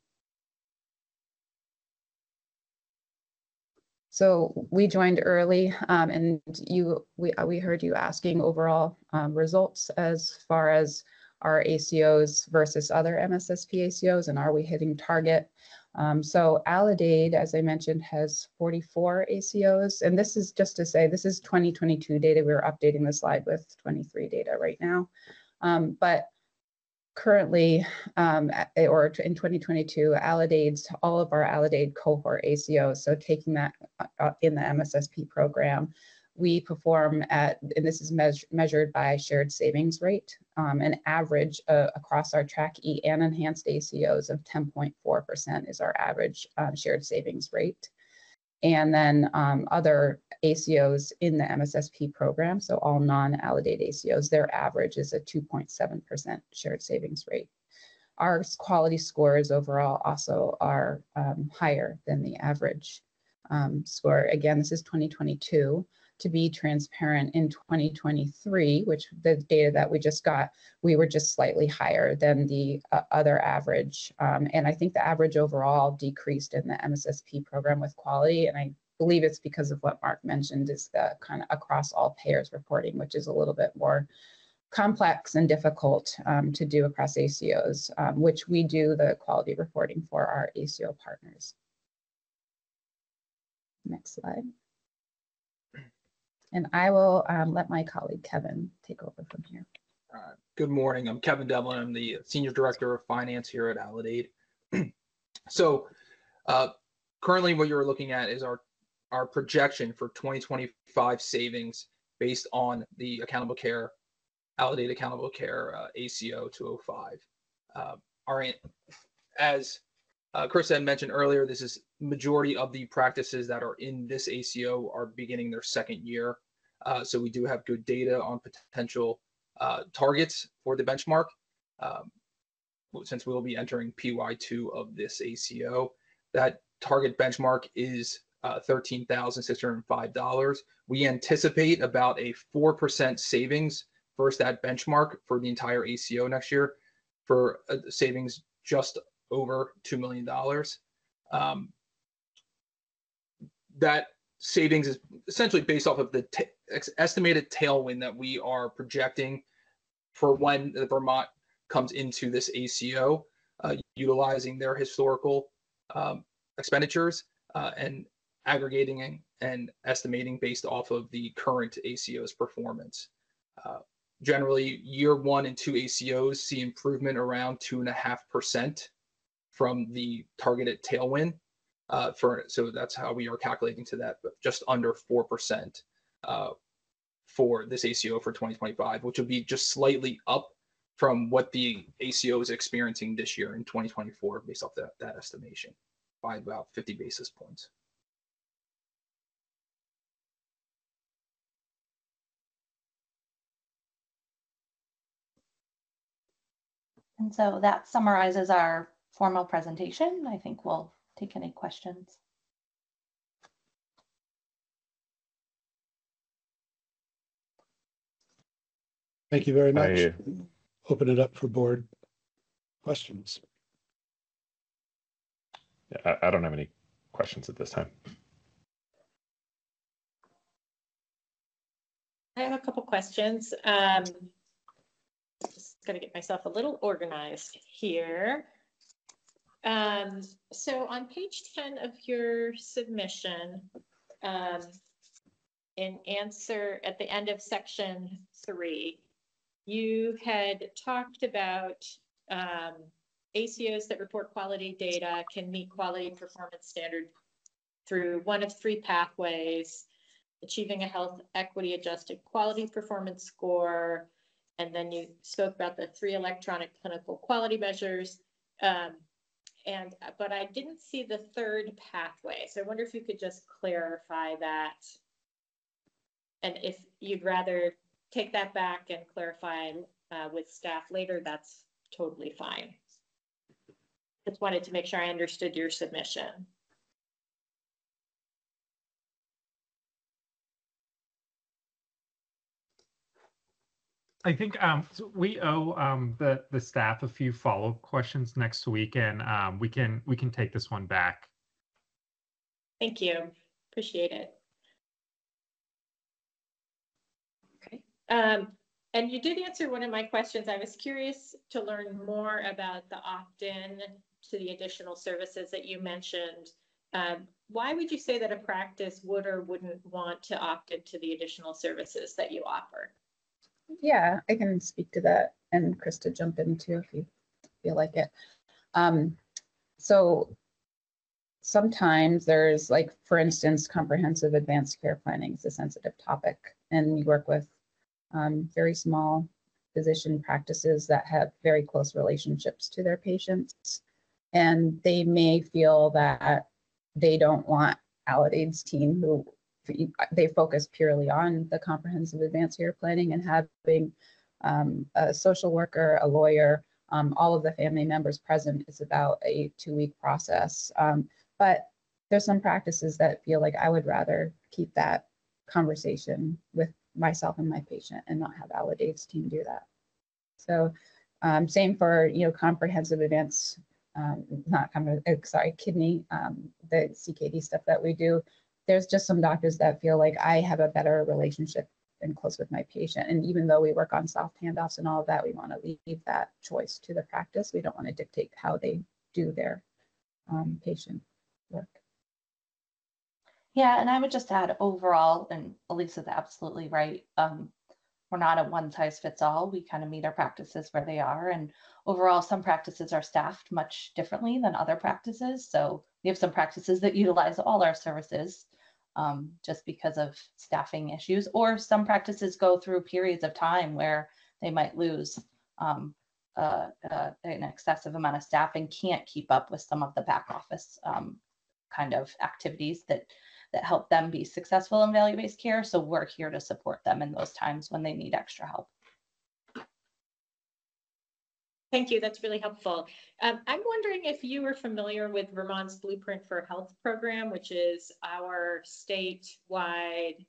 So we joined early um, and you we, uh, we heard you asking overall um, results as far as our ACOs versus other MSSP ACOs and are we hitting target? Um, so Aledade, as I mentioned, has 44 ACOs. And this is just to say, this is 2022 data. We're updating the slide with 23 data right now. Um, but currently, um, or in 2022, Aledade's, all of our Aledade cohort ACOs, so taking that uh, uh, in the MSSP program, we perform at, and this is measured by shared savings rate, um, an average uh, across our track E and enhanced ACOs of 10.4% is our average um, shared savings rate. And then um, other ACOs in the MSSP program, so all non-Aledade ACOs, their average is a 2.7% shared savings rate. Our quality scores overall also are um, higher than the average um, score. Again, this is 2022 to be transparent in 2023, which the data that we just got, we were just slightly higher than the uh, other average. Um, and I think the average overall decreased in the MSSP program with quality. And I believe it's because of what Mark mentioned is the kind of across all payers reporting, which is a little bit more complex and difficult um, to do across ACOs, um, which we do the quality reporting for our ACO partners. Next slide. And I will um, let my colleague Kevin take over from here. Uh, good morning. I'm Kevin Devlin. I'm the Senior Director of Finance here at Aledade. so uh, currently what you're looking at is our, our projection for 2025 savings based on the accountable care, Aledade accountable care uh, ACO 205. Uh, our, as uh, Chris had mentioned earlier, this is majority of the practices that are in this ACO are beginning their second year. Uh, so we do have good data on potential uh, targets for the benchmark. Um, since we will be entering PY2 of this ACO, that target benchmark is uh, $13,605. We anticipate about a 4% savings versus that benchmark for the entire ACO next year for savings just over $2 million. Um, that savings is essentially based off of the estimated tailwind that we are projecting for when the Vermont comes into this ACO, uh, utilizing their historical um, expenditures uh, and aggregating and, estimating based off of the current ACO's performance. Uh, generally, year one and two ACOs see improvement around two and a half percent from the targeted tailwind. Uh, for so that's how we are calculating to that, but just under four percent uh, for this ACO for 2025, which would be just slightly up from what the ACO is experiencing this year in 2024, based off that that estimation by about 50 basis points. And so that summarizes our formal presentation. I think we'll take any questions. Thank you very much. Uh, Open it up for board questions. Yeah, I, I don't have any questions at this time. I have a couple questions. Um, just gotta get myself a little organized here. Um, so on page ten of your submission, um, in answer at the end of section three, you had talked about, um, ACOs that report quality data can meet quality performance standard through one of three pathways achieving a health equity adjusted quality performance score. And then you spoke about the three electronic clinical quality measures. Um, and, but I didn't see the third pathway. So I wonder if you could just clarify that. And if you'd rather take that back and clarify uh, with staff later, that's totally fine. Just wanted to make sure I understood your submission. I think um, so we owe um, the the staff a few follow up questions next week, and um, we can we can take this one back. Thank you. Appreciate it. Okay. Um, and you did answer one of my questions. I was curious to learn more about the opt-in to the additional services that you mentioned. Um, why would you say that a practice would or wouldn't want to opt into the additional services that you offer? Yeah, I can speak to that and Krista jump in too if you feel like it. Um, so sometimes there's like, for instance, comprehensive advanced care planning is a sensitive topic and we work with um, very small physician practices that have very close relationships to their patients. And they may feel that they don't want Aledade's team who they focus purely on the comprehensive advanced care planning and having um, a social worker, a lawyer, um, all of the family members present is about a two-week process. Um, but there's some practices that feel like I would rather keep that conversation with myself and my patient and not have Aledade's team do that. So um, same for, you know, comprehensive advanced, um, not, sorry, kidney, um, the CKD stuff that we do there's just some doctors that feel like I have a better relationship and close with my patient. And even though we work on soft handoffs and all of that, we want to leave that choice to the practice. We don't want to dictate how they do their um, patient work. Yeah, and I would just add overall, and Elisa's absolutely right. Um, we're not a one size fits all. We kind of meet our practices where they are. And overall, some practices are staffed much differently than other practices. So we have some practices that utilize all our services um, just because of staffing issues, or some practices go through periods of time where they might lose um, uh, uh, an excessive amount of staff and can't keep up with some of the back office um, kind of activities that that help them be successful in value-based care. So we're here to support them in those times when they need extra help. Thank you. That's really helpful. Um, I'm wondering if you are familiar with Vermont's Blueprint for Health program, which is our statewide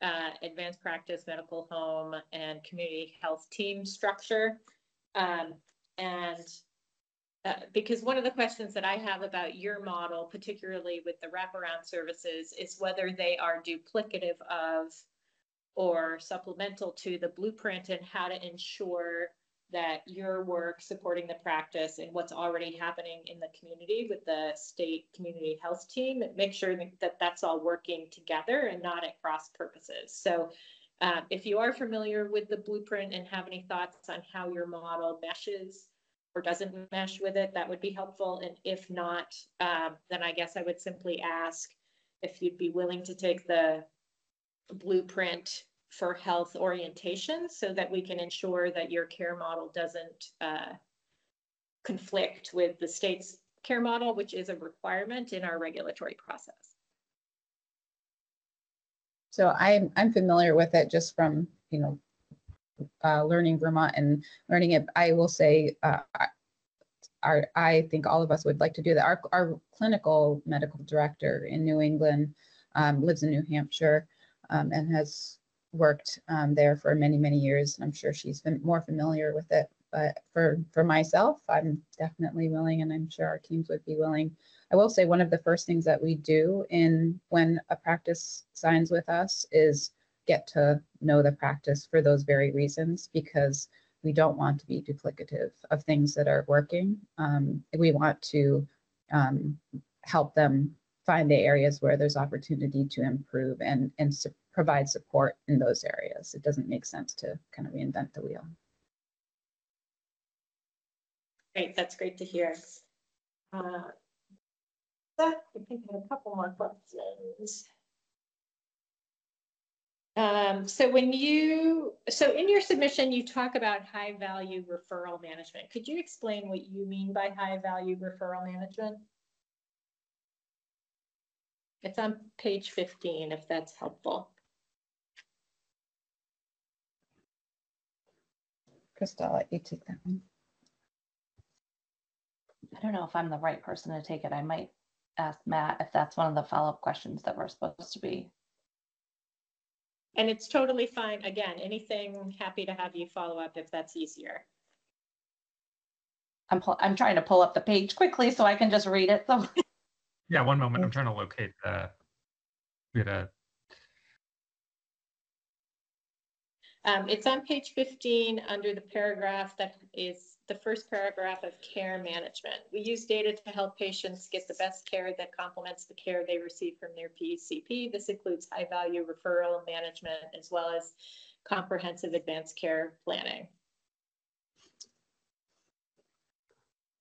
uh, advanced practice medical home and community health team structure. Um, and uh, because one of the questions that I have about your model, particularly with the wraparound services, is whether they are duplicative of or supplemental to the blueprint and how to ensure that your work supporting the practice and what's already happening in the community with the state community health team, make sure that that's all working together and not at cross purposes. So uh, if you are familiar with the blueprint and have any thoughts on how your model meshes or doesn't mesh with it, that would be helpful. And if not, um, then I guess I would simply ask if you'd be willing to take the blueprint for health orientation so that we can ensure that your care model doesn't uh, conflict with the state's care model, which is a requirement in our regulatory process. So I'm, I'm familiar with it just from, you know, uh, learning Vermont and learning it. I will say, uh, our, I think all of us would like to do that. Our, our clinical medical director in New England um, lives in New Hampshire um, and has worked um, there for many, many years, and I'm sure she's been more familiar with it. But for for myself, I'm definitely willing, and I'm sure our teams would be willing. I will say one of the first things that we do in when a practice signs with us is get to know the practice for those very reasons because we don't want to be duplicative of things that are working. Um, we want to um, help them find the areas where there's opportunity to improve and and provide support in those areas. It doesn't make sense to kind of reinvent the wheel. Great, that's great to hear. Uh, I think I a couple more questions. Um, so when you, so in your submission, you talk about high value referral management. Could you explain what you mean by high value referral management? It's on page 15, if that's helpful. Krista, I'll let you take that one. I don't know if I'm the right person to take it. I might ask Matt if that's one of the follow-up questions that we're supposed to be. And it's totally fine. Again, anything, happy to have you follow up if that's easier. I'm, pu- I'm trying to pull up the page quickly so I can just read it. So Yeah, one moment. I'm trying to locate the. We had a Um, it's on page 15 under the paragraph that is the first paragraph of care management. We use data to help patients get the best care that complements the care they receive from their PCP. This includes high value referral management as well as comprehensive advanced care planning.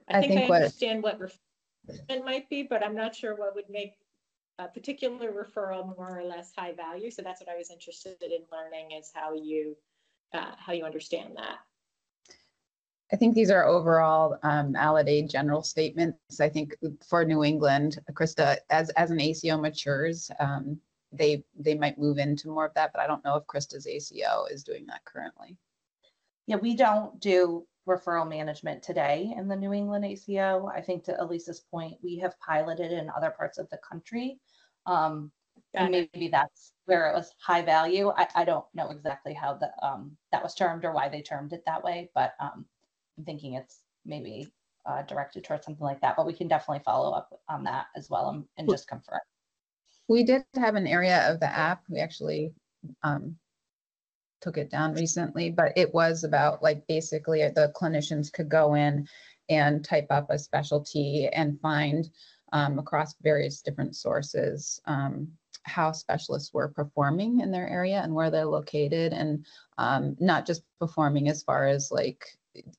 I I think I what- understand what referral might be, but I'm not sure what would make a particular referral more or less high value. So that's what I was interested in learning is how you uh, how you understand that. I think these are overall um, Aledade general statements. I think for New England, Krista, as as an ACO matures, um, they they might move into more of that, but I don't know if Krista's ACO is doing that currently. yeah, we don't do referral management today in the New England ACO. I think to Elisa's point, we have piloted in other parts of the country. Um, and maybe that's where it was high value. I, I don't know exactly how the, um, that was termed or why they termed it that way, but, um, I'm thinking it's maybe, uh, directed towards something like that, but we can definitely follow up on that as well and, and just confirm. We did have an area of the app. We actually um, took it down recently, but it was about like basically the clinicians could go in and type up a specialty and find um, across various different sources um, how specialists were performing in their area and where they're located and um, not just performing as far as like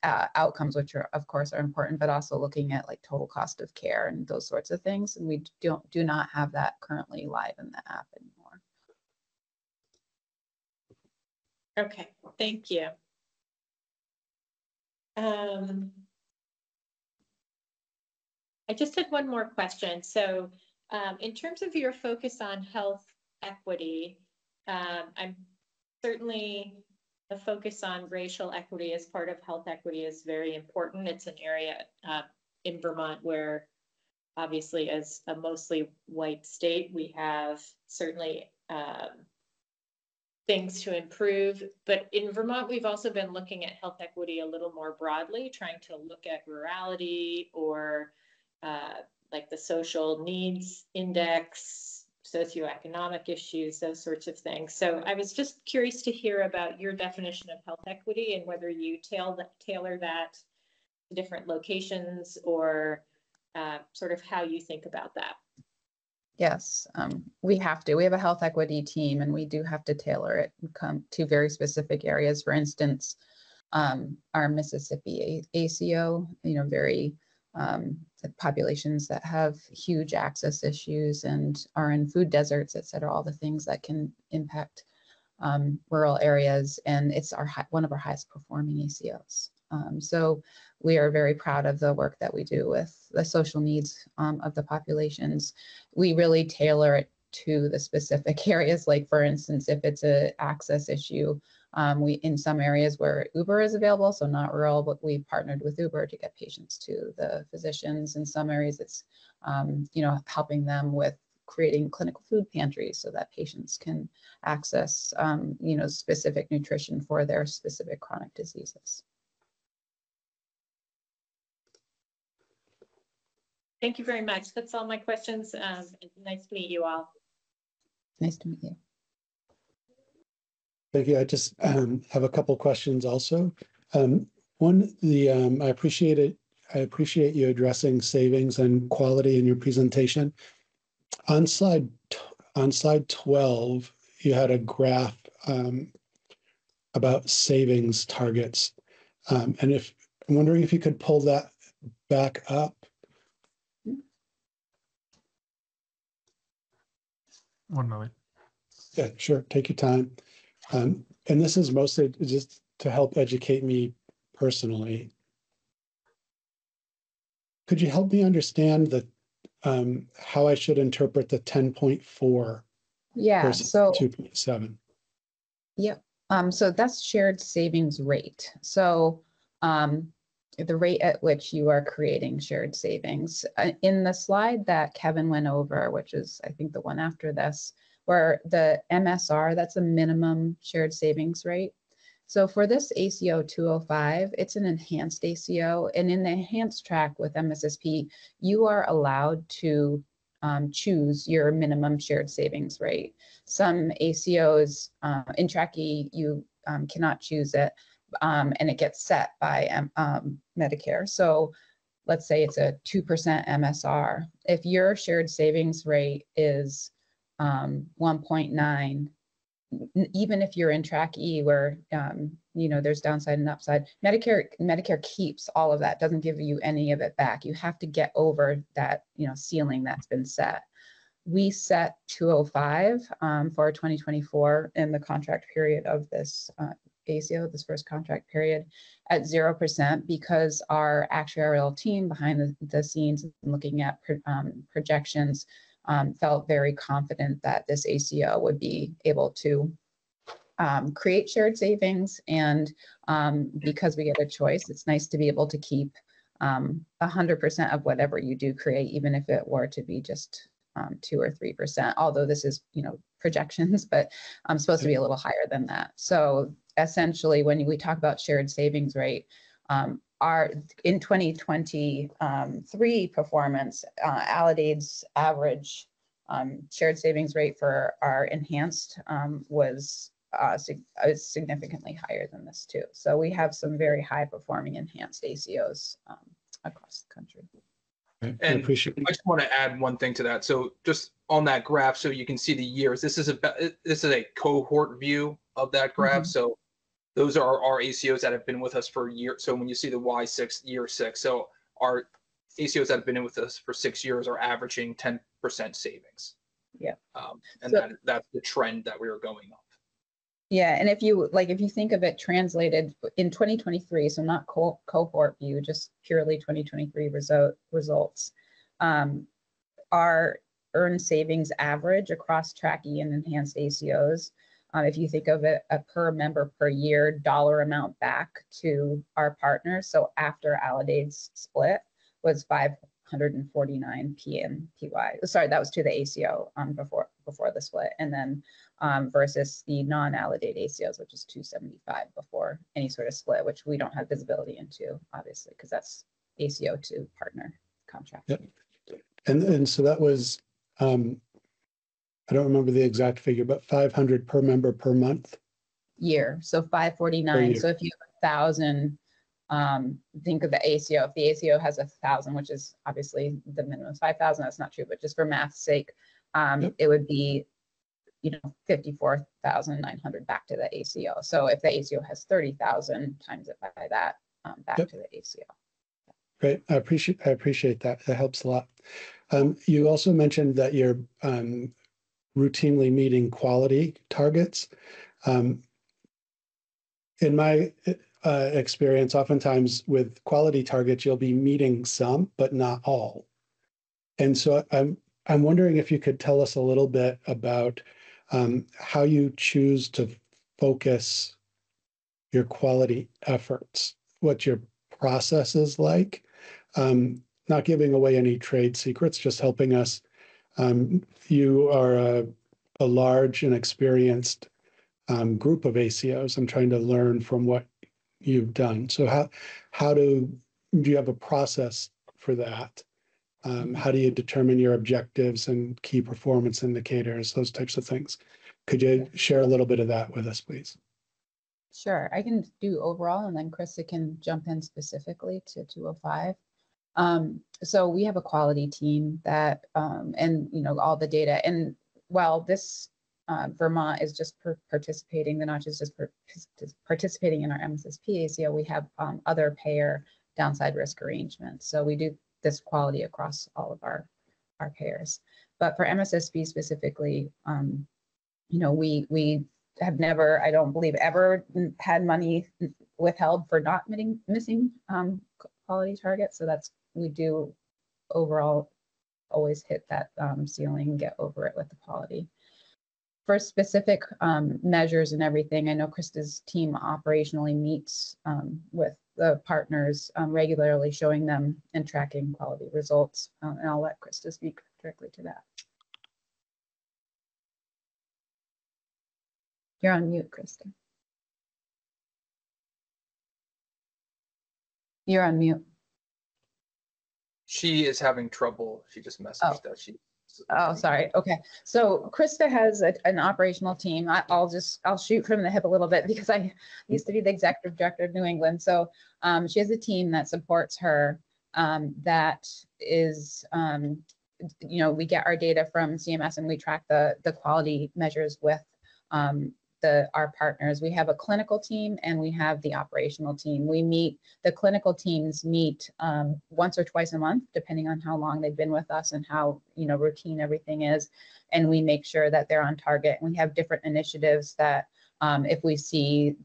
uh, outcomes, which are of course are important, but also looking at like total cost of care and those sorts of things. And we don't do not have that currently live in the app anymore. Okay, thank you. Um, I just had one more question. So um, in terms of your focus on health equity, um, I'm certainly the focus on racial equity as part of health equity is very important. It's an area uh, in Vermont where obviously as a mostly white state, we have certainly um, things to improve. But in Vermont, we've also been looking at health equity a little more broadly, trying to look at rurality or uh, like the social needs index, socioeconomic issues, those sorts of things. So I was just curious to hear about your definition of health equity and whether you tail tailor that to different locations or uh, sort of how you think about that. Yes, um, we have to. We have a health equity team and we do have to tailor it come to very specific areas. For instance, um, our Mississippi ACO, you know, very um, populations that have huge access issues and are in food deserts, et cetera, all the things that can impact um, rural areas. And it's our one of our highest performing ACOs. Um, so we are very proud of the work that we do with the social needs um, of the populations. We really tailor it to the specific areas. Like for instance, if it's a access issue, um, we in some areas where Uber is available, so not rural, but we partnered with Uber to get patients to the physicians. In some areas, it's um, you know helping them with creating clinical food pantries so that patients can access, um, you know, specific nutrition for their specific chronic diseases. Thank you very much. That's all my questions. Um, nice to meet you all. Nice to meet you. Thank you. I just um, have a couple questions also. Um, one, the um, I appreciate it. I appreciate you addressing savings and quality in your presentation. On slide on slide 12, you had a graph um, about savings targets. Um, and if I'm wondering if you could pull that back up. One moment. Yeah, sure. Take your time. Um, and this is mostly just to help educate me personally. Could you help me understand the um, how I should interpret the 10.4 Yeah, versus so 2.7? Yep. Um, so that's shared savings rate. So um, the rate at which you are creating shared savings. Uh, in the slide that Kevin went over, which is I think the one after this, where the MSR, that's a minimum shared savings rate. So for this ACO 205, it's an enhanced ACO. And in the enhanced track with MSSP, you are allowed to um, choose your minimum shared savings rate. Some ACOs uh, in track E, you um, cannot choose it um, and it gets set by um, Medicare. So let's say it's a 2% MSR. If your shared savings rate is um, 1.9, even if you're in track E where, um, you know, there's downside and upside, Medicare, Medicare keeps all of that, doesn't give you any of it back. You have to get over that, you know, ceiling that's been set. We set 205 um, for 2024 in the contract period of this uh, ACO, this first contract period, at 0% because our actuarial team behind the, the scenes looking at pro, um, projections um, felt very confident that this ACO would be able to um, create shared savings. And um, because we get a choice, it's nice to be able to keep um, 100% of whatever you do create, even if it were to be just um, two or 3%, although this is, you know, projections, but I'm supposed to be a little higher than that. So essentially, when we talk about shared savings rate, um, our in 2023 um, performance, uh, average um, shared savings rate for our enhanced um, was uh, sig is significantly higher than this too. So we have some very high performing enhanced ACOs um, across the country. I And appreciate I just want to add one thing to that. So just on that graph, so you can see the years. This is a this is a cohort view of that graph. Mhm. So those are our ACOs that have been with us for a year. So when you see the Y6 year six, so our ACOs that have been in with us for six years are averaging 10% savings. Yeah. Um, and So- that that's the trend that we are going up. Yeah, and if you like, if you think of it translated in 2023, so not co- cohort view, just purely 2023 result results, um, our earned savings average across track E and enhanced ACOs, uh, if you think of it a per member per year dollar amount back to our partners, so after Aledade's split was 549 PM PY. Sorry, that was to the ACO um, before before the split, and then um, versus the non-Aledade ACOs, which is 275 before any sort of split, which we don't have visibility into, obviously, because that's ACO to partner contract. Yep. And, and so that was, um, I don't remember the exact figure, but 500 per member per month. Year, so 549. year. So if you have a thousand, um, think of the ACO. If the ACO has a thousand, which is obviously the minimum is 5,000, that's not true, but just for math's sake, um, Yep. it would be you know, fifty-four thousand nine hundred back to the ACO. So if the ACO has thirty thousand, times it by that, um, back Yep. to the ACO. Great. I appreciate, I appreciate that. That helps a lot. Um, you also mentioned that you're, um, routinely meeting quality targets. Um, in my, uh, experience, oftentimes with quality targets, you'll be meeting some, but not all. And so I'm, I'm wondering if you could tell us a little bit about, um, how you choose to focus your quality efforts, what your process is like. Um, not giving away any trade secrets, just helping us Um, you are a, a large and experienced um, group of ACOs. I'm trying to learn from what you've done. So how how do do you have a process for that? Um, how do you determine your objectives and key performance indicators, those types of things? Could you share a little bit of that with us, please? Sure, I can do overall and then Krista can jump in specifically to 205. Um, so we have a quality team that, um, and you know, all the data and while this uh, Vermont is just per- participating, the notch is just per- participating in our MSSP ACO, we have um, other payer downside risk arrangements. So we do this quality across all of our, our payers. But for MSSP specifically, um, you know, we, we have never, I don't believe ever had money withheld for not missing, missing um, quality targets. So that's, we do overall always hit that um, ceiling, get over it with the quality. For specific um, measures and everything, I know Krista's team operationally meets um, with the partners um, regularly, showing them and tracking quality results. Uh, and I'll let Krista speak directly to that. You're on mute, Krista. You're on mute. She is having trouble. She just messaged Oh. that she. Oh, sorry. Okay. So Krista has a, an operational team. I, I'll just, I'll shoot from the hip a little bit because I used to be the executive director of New England. So um, she has a team that supports her um, that is, um, you know, we get our data from CMS and we track the, the quality measures with our partners. We have a clinical team and we have the operational team. We meet, the clinical teams meet um, once or twice a month, depending on how long they've been with us and how, you know, routine everything is. And we make sure that they're on target. And we have different initiatives that um, if we see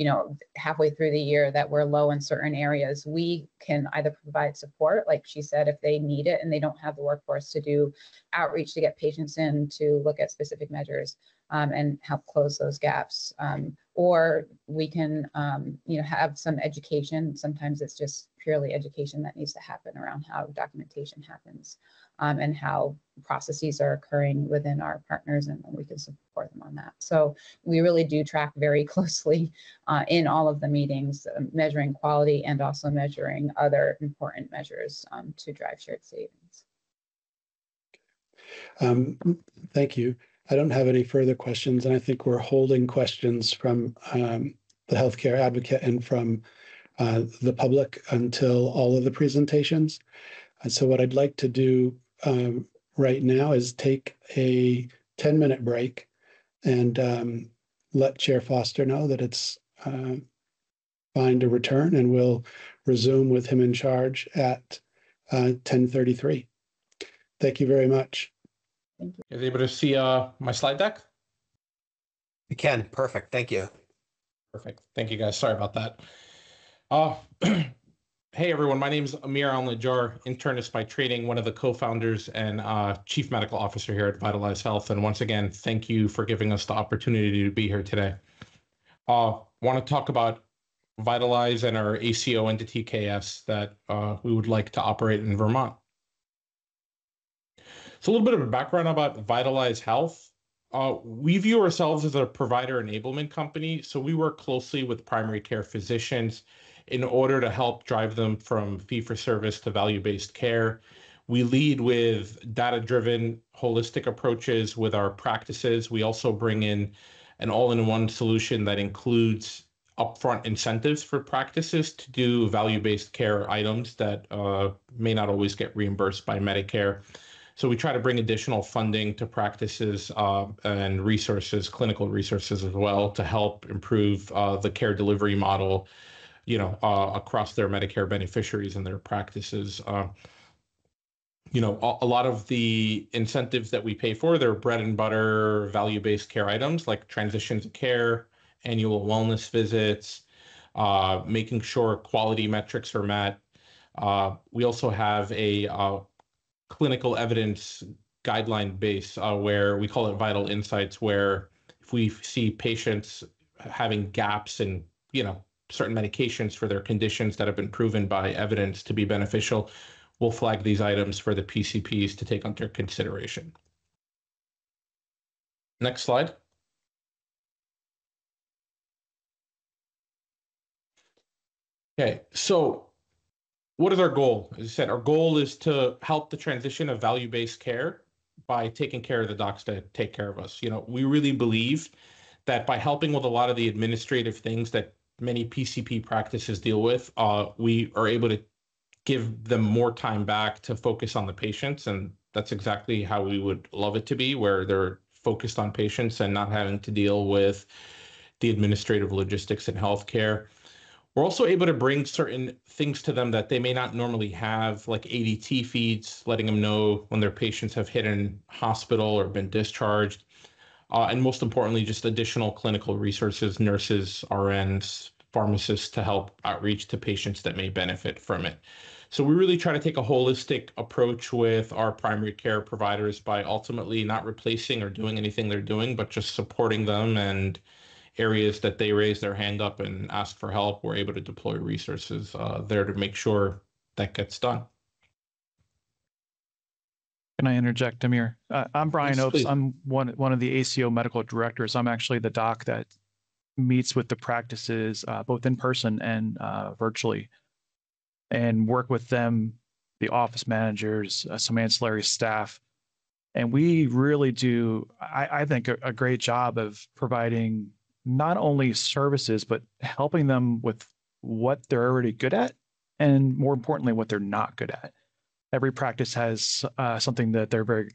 you know, halfway through the year that we're low in certain areas, we can either provide support, like she said, if they need it and they don't have the workforce to do outreach to get patients in to look at specific measures um, and help close those gaps. Um, or we can, um, you know, have some education. Sometimes it's just purely education that needs to happen around how documentation happens um, and how processes are occurring within our partners and we can support them on that. So we really do track very closely uh, in all of the meetings, uh, measuring quality and also measuring other important measures um, to drive shared savings. Um, thank you. I don't have any further questions, and I think we're holding questions from um, the healthcare advocate and from uh, the public until all of the presentations. And so what I'd like to do um, right now is take a 10 minute break and um, let Chair Foster know that it's uh, fine to return and we'll resume with him in charge at uh, 1033. Thank you very much. Is able to see uh, my slide deck? You can. Perfect. Thank you. Perfect. Thank you guys. Sorry about that. Uh, hey everyone, my name is Amir Al Najjar, internist by training, one of the co-founders and uh, chief medical officer here at Vytalize Health. And once again, thank you for giving us the opportunity to be here today. Uh, want to talk about Vytalize and our ACO entity KS that uh, we would like to operate in Vermont. So a little bit of a background about Vytalize Health. Uh, we view ourselves as a provider enablement company, so we work closely with primary care physicians in order to help drive them from fee for service to value based care. We lead with data driven, holistic approaches with our practices. We also bring in an all in one solution that includes upfront incentives for practices to do value based care items that uh, may not always get reimbursed by Medicare. So we try to bring additional funding to practices uh, and resources, clinical resources as well, to help improve uh, the care delivery model, you know, uh, across their Medicare beneficiaries and their practices. Uh, you know, a, a, lot of the incentives that we pay for, they're bread and butter value-based care items like transition to care, annual wellness visits, uh, making sure quality metrics are met. Uh, we also have a clinical evidence guideline base uh, where we call it vital insights where if we see patients having gaps in you know certain medications for their conditions that have been proven by evidence to be beneficial we'll flag these items for the pcps to take under consideration Next slide. Okay, so what is our goal? As I said, our goal is to help the transition of value-based care by taking care of the docs that take care of us. You know, we really believe that by helping with a lot of the administrative things that many PCP practices deal with, uh, we are able to give them more time back to focus on the patients. And that's exactly how we would love it to be, where they're focused on patients and not having to deal with the administrative logistics in healthcare. We're also able to bring certain things to them that they may not normally have, like ADT feeds, letting them know when their patients have hit in hospital or been discharged. Uh, and most importantly, just additional clinical resources, nurses, RNs, pharmacists to help outreach to patients that may benefit from it. So we really try to take a holistic approach with our primary care providers by ultimately not replacing or doing anything they're doing, but just supporting them and areas that they raise their hand up and ask for help, we're able to deploy resources uh, there to make sure that gets done. Can I interject, Amir? Uh, I'm Brian Yes, Opes. please. I'm one one of the ACO medical directors. I'm actually the doc that meets with the practices uh, both in person and uh, virtually, and work with them, the office managers, uh, some ancillary staff, and we really do. I, I think a, a great job of providing not only services but helping them with what they're already good at, and more importantly, what they're not good at every practice has uh, something that they're very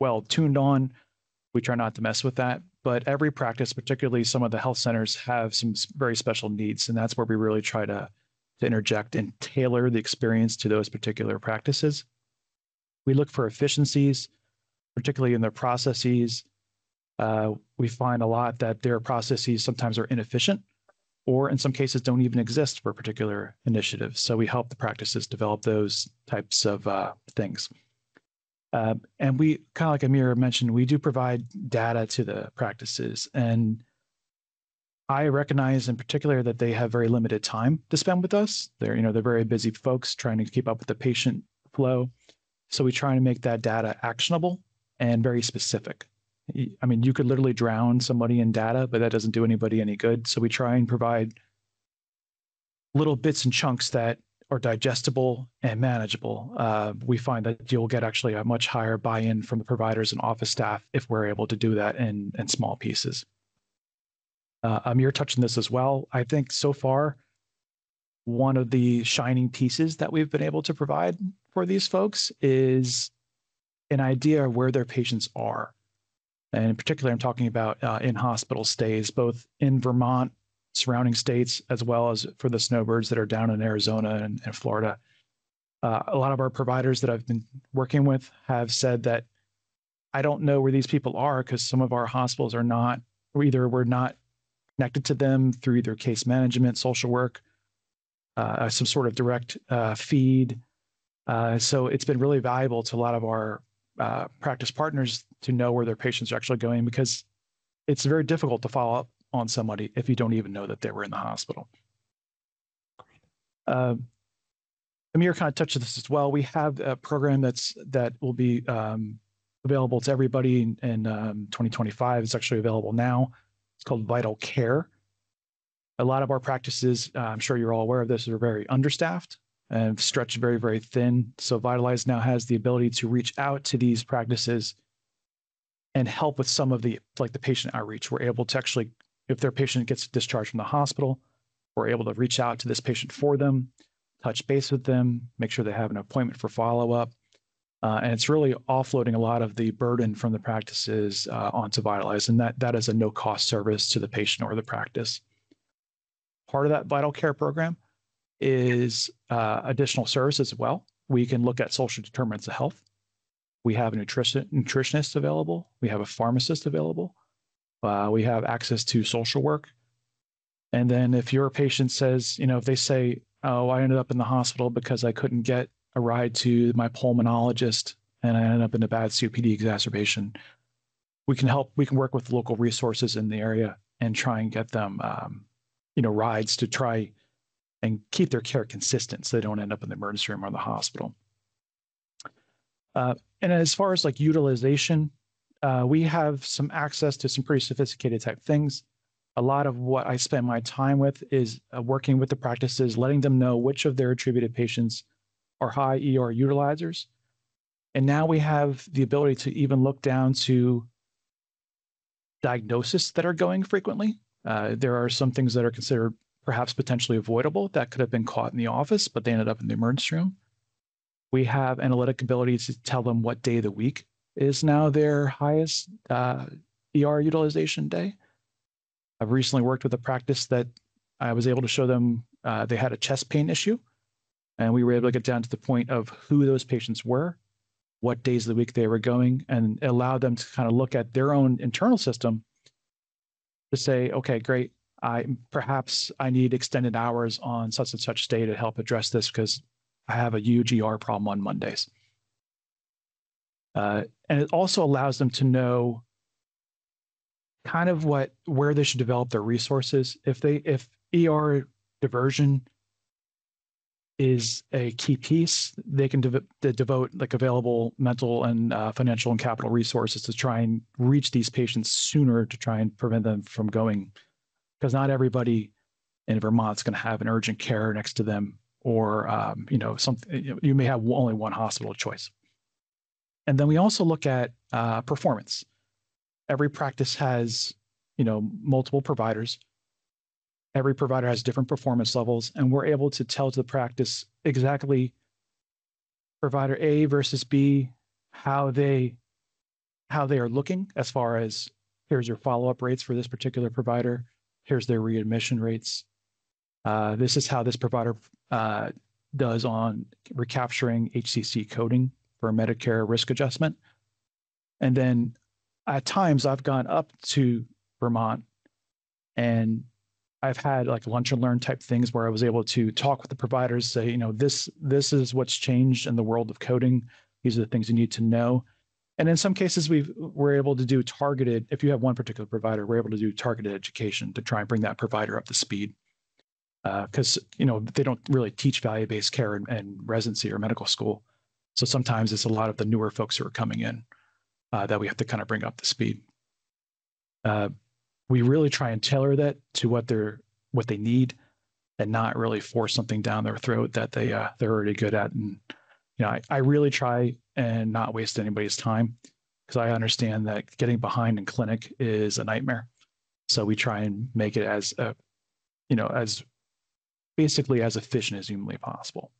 well tuned on. We try not to mess with that, but every practice, particularly some of the health centers, have some very special needs, and that's where we really try to to interject and tailor the experience to those particular practices. We look for efficiencies, particularly in their processes. Uh, we find a lot that their processes sometimes are inefficient or in some cases don't even exist for particular initiatives. So we help the practices develop those types of uh, things. Uh, and we, kind of like Amir mentioned, we do provide data to the practices. And I recognize in particular that they have very limited time to spend with us. They're, you know, they're very busy folks trying to keep up with the patient flow. So we try to make that data actionable and very specific. I mean, you could literally drown somebody in data, but that doesn't do anybody any good. So we try and provide little bits and chunks that are digestible and manageable. Uh, we find that you'll get actually a much higher buy-in from the providers and office staff if we're able to do that in, in small pieces. Uh, Amir touched on this as well. I think so far, one of the shining pieces that we've been able to provide for these folks is an idea of where their patients are. And in particular, I'm talking about uh, in hospital stays, both in Vermont, surrounding states, as well as for the snowbirds that are down in Arizona and, and Florida. Uh, a lot of our providers that I've been working with have said that I don't know where these people are because some of our hospitals are not, or either we're not connected to them through either case management, social work, uh, some sort of direct uh, feed. Uh, so it's been really valuable to a lot of our uh, practice partners to know where their patients are actually going because it's very difficult to follow up on somebody if you don't even know that they were in the hospital. Uh, Amir kind of touched on this as well. We have a program that's that will be um, available to everybody in, in um, 2025. It's actually available now. It's called Vital Care. A lot of our practices, uh, I'm sure you're all aware of this, are very understaffed and stretched very, very thin. So Vytalize now has the ability to reach out to these practices and help with some of the like the patient outreach. We're able to actually, if their patient gets discharged from the hospital, we're able to reach out to this patient for them, touch base with them, make sure they have an appointment for follow up. Uh, and it's really offloading a lot of the burden from the practices uh, onto Vytalize. And that, that is a no cost service to the patient or the practice. Part of that vital care program is uh, additional services as well. We can look at social determinants of health. We have a nutrition, nutritionist available. We have a pharmacist available. Uh, we have access to social work. And then if your patient says, you know, if they say, oh, I ended up in the hospital because I couldn't get a ride to my pulmonologist and I ended up in a bad COPD exacerbation, we can help, we can work with local resources in the area and try and get them, um, you know, rides to try and keep their care consistent so they don't end up in the emergency room or the hospital. Uh, and as far as like utilization, uh, we have some access to some pretty sophisticated type things. A lot of what I spend my time with is uh, working with the practices, letting them know which of their attributed patients are high ER utilizers. And now we have the ability to even look down to diagnosis that are going frequently. Uh, there are some things that are considered perhaps potentially avoidable that could have been caught in the office, but they ended up in the emergency room. We have analytic abilities to tell them what day of the week is now their highest uh, ER utilization day. I've recently worked with a practice that I was able to show them uh, they had a chest pain issue, and we were able to get down to the point of who those patients were, what days of the week they were going, and allow them to kind of look at their own internal system to say, okay, great, I perhaps I need extended hours on such and such day to help address this because I have a huge ER problem on Mondays. Uh, and it also allows them to know kind of what where they should develop their resources. If they if ER diversion is a key piece, they can dev- devote like available mental and uh, financial and capital resources to try and reach these patients sooner to try and prevent them from going, because not everybody in Vermont is going to have an urgent care next to them, or um, you know something. You may have only one hospital choice. And then we also look at uh, performance. Every practice has, you know, multiple providers. Every provider has different performance levels, and we're able to tell to the practice exactly provider A versus B, how they how they are looking as far as here's your follow-up rates for this particular provider, here's their readmission rates. Uh, this is how this provider uh, does on recapturing HCC coding for Medicare risk adjustment. And then at times I've gone up to Vermont and I've had like lunch and learn type things where I was able to talk with the providers, say, you know, this this is what's changed in the world of coding. These are the things you need to know. And in some cases, we've we're able to do targeted. If you have one particular provider, we're able to do targeted education to try and bring that provider up to speed. Because uh, you know they don't really teach value-based care in, residency or medical school. So sometimes it's a lot of the newer folks who are coming in uh, that we have to kind of bring up to speed. Uh, we really try and tailor that to what they're what they need, and not really force something down their throat that they uh, they're already good at. And you know, I, I really try and not waste anybody's time because I understand that getting behind in clinic is a nightmare. So we try and make it as uh, you know as basically as efficient as humanly possible.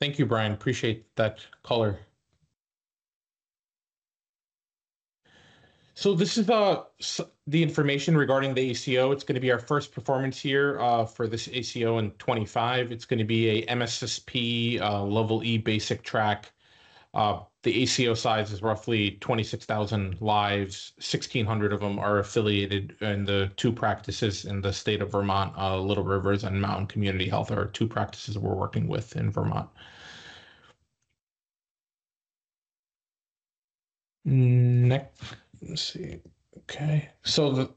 Thank you, Brian. Appreciate that color. So this is uh, the information regarding the ACO. It's going to be our first performance here uh, for this ACO in 25. It's going to be a MSSP uh, level E basic track. The ACO size is roughly 26,000 lives. 1,600 of them are affiliated in the two practices in the state of Vermont. Uh, Little Rivers and Mountain Community Health are two practices we're working with in Vermont. Next, let's see. Okay, so the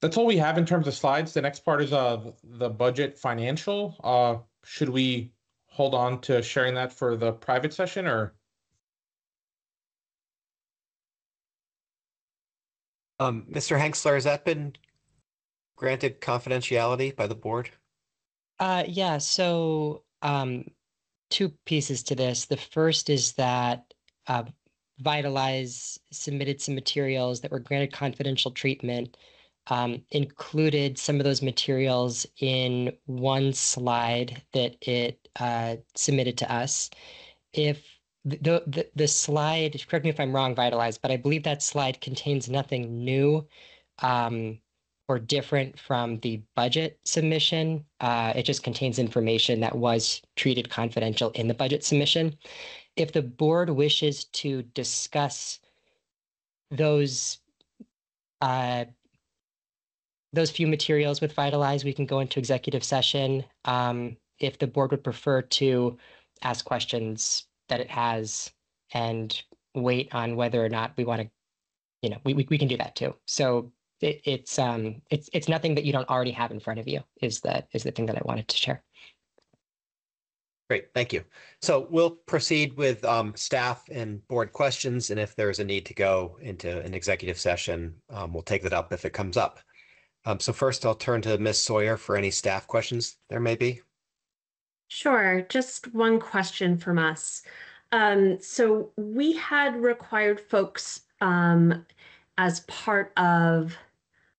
that's all we have in terms of slides. The next part is uh the budget financial. Uh, should we hold on to sharing that for the private session or? Um, Mr. Henksler, has that been granted confidentiality by the board? Uh, yeah, so um, two pieces to this. The first is that uh, Vytalize submitted some materials that were granted confidential treatment, um, included some of those materials in one slide that it uh, submitted to us. If the, the, the slide, correct me if I'm wrong, Vytalize, but I believe that slide contains nothing new um, or different from the budget submission. Uh, it just contains information that was treated confidential in the budget submission if the board wishes to discuss those uh, those few materials with Vytalize, we can go into executive session. Um, if the board would prefer to ask questions that it has and wait on whether or not we want to, you know, we, we, we can do that too. So it, it's um it's it's nothing that you don't already have in front of you is that is the thing that I wanted to share. Great, thank you. So we'll proceed with um, staff and board questions, and if there's a need to go into an executive session, um, we'll take that up if it comes up. Um, so first, I'll turn to Ms. Sawyer for any staff questions there may be. Sure, just one question from us. Um, so we had required folks um, as part of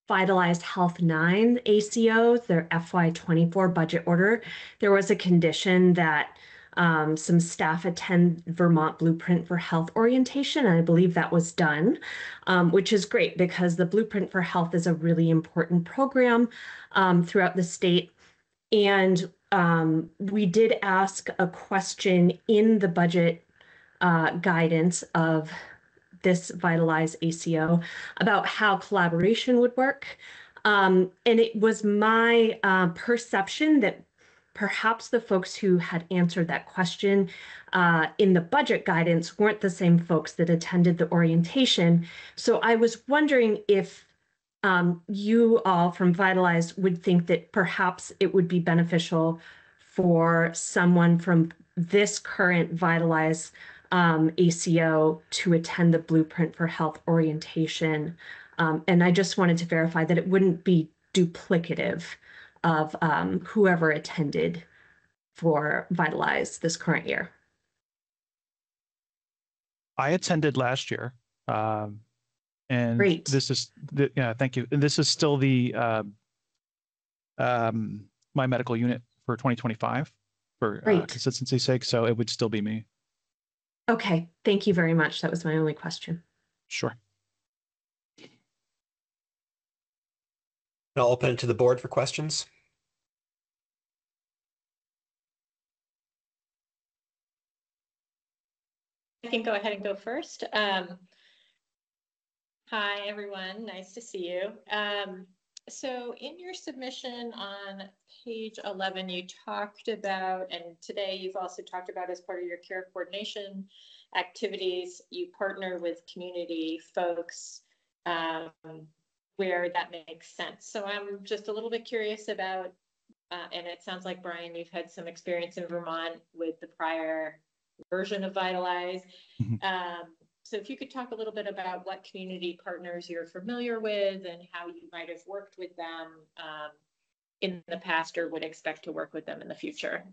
Vytalized Health 9 ACO, their FY24 budget order, there was a condition that um, some staff attend Vermont Blueprint for Health orientation. And I believe that was done, um, which is great because the Blueprint for Health is a really important program um, throughout the state. And um, we did ask a question in the budget uh, guidance of this Vytalize ACO about how collaboration would work. Um, and it was my uh, perception that perhaps the folks who had answered that question uh, in the budget guidance weren't the same folks that attended the orientation. So I was wondering if um, you all from Vytalize would think that perhaps it would be beneficial for someone from this current Vytalize um, ACO to attend the Blueprint for Health orientation. Um, and I just wanted to verify that it wouldn't be duplicative of um, whoever attended for Vytalize this current year. I attended last year. Um, and Great. this is, the, yeah, thank you. And this is still the, uh, um, my medical unit for 2025 for uh, Great. consistency's sake. So it would still be me. Okay, thank you very much. That was my only question. Sure. I'll open it to the board for questions. I can go ahead and go first. Um, hi, everyone. Nice to see you. Um, so in your submission on page 11, you talked about, and today you've also talked about as part of your care coordination activities, you partner with community folks um, where that makes sense. So I'm just a little bit curious about, uh, and it sounds like Brian, you've had some experience in Vermont with the prior version of Vytalize. Mhm. Um, so if you could talk a little bit about what community partners you're familiar with and how you might have worked with them um, in the past or would expect to work with them in the future.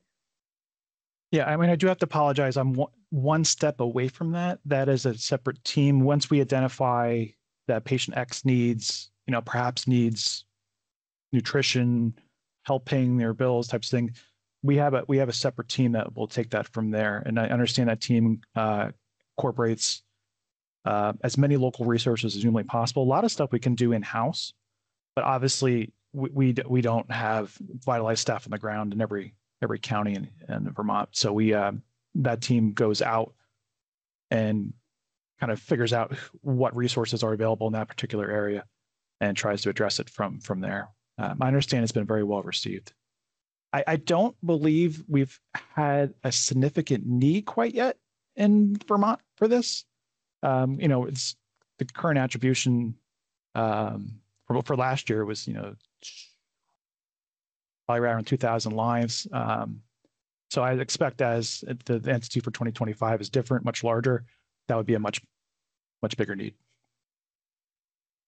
Yeah, I mean, I do have to apologize. I'm one, step away from that. That is a separate team. Once we identify that patient X needs, you know, perhaps needs nutrition, help paying their bills, types of thing, we have a we have a separate team that will take that from there. And I understand that team uh, incorporates uh, as many local resources as humanly possible. A lot of stuff we can do in house, but obviously we we, we don't have Vytalized staff on the ground in every every county in, in Vermont. So we uh, that team goes out and kind of figures out what resources are available in that particular area and tries to address it from from there. I understand it's been very well received. I, I don't believe we've had a significant need quite yet in Vermont for this. Um, you know, it's the current attribution um, for, for last year was, you know, probably around 2,000 lives. Um, so I expect as the, the entity for 2025 is different, much larger, that would be a much, much bigger need.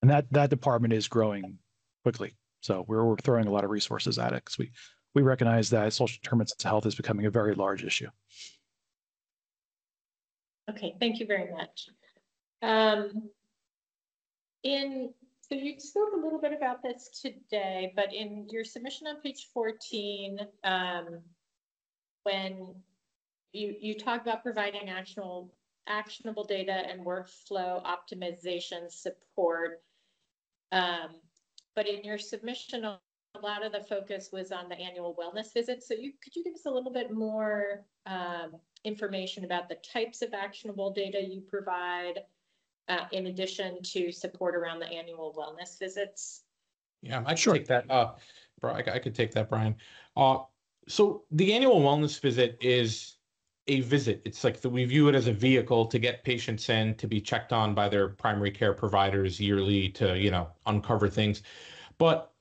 And that that department is growing quickly. So we're, we're throwing a lot of resources at it because we we recognize that social determinants of health is becoming a very large issue. Okay, thank you very much. Um, in, so you spoke a little bit about this today, but in your submission on page 14, um, when you, you talk about providing actionable, actionable data and workflow optimization support. Um, but in your submission, a lot of the focus was on the annual wellness visit. So you, could you give us a little bit more um, information about the types of actionable data you provide uh, in addition to support around the annual wellness visits? Yeah, I can take that. Uh, I, I could take that, Brian. Uh, so the annual wellness visit is a visit. It's like the, we view it as a vehicle to get patients in to be checked on by their primary care providers yearly to you know uncover things, but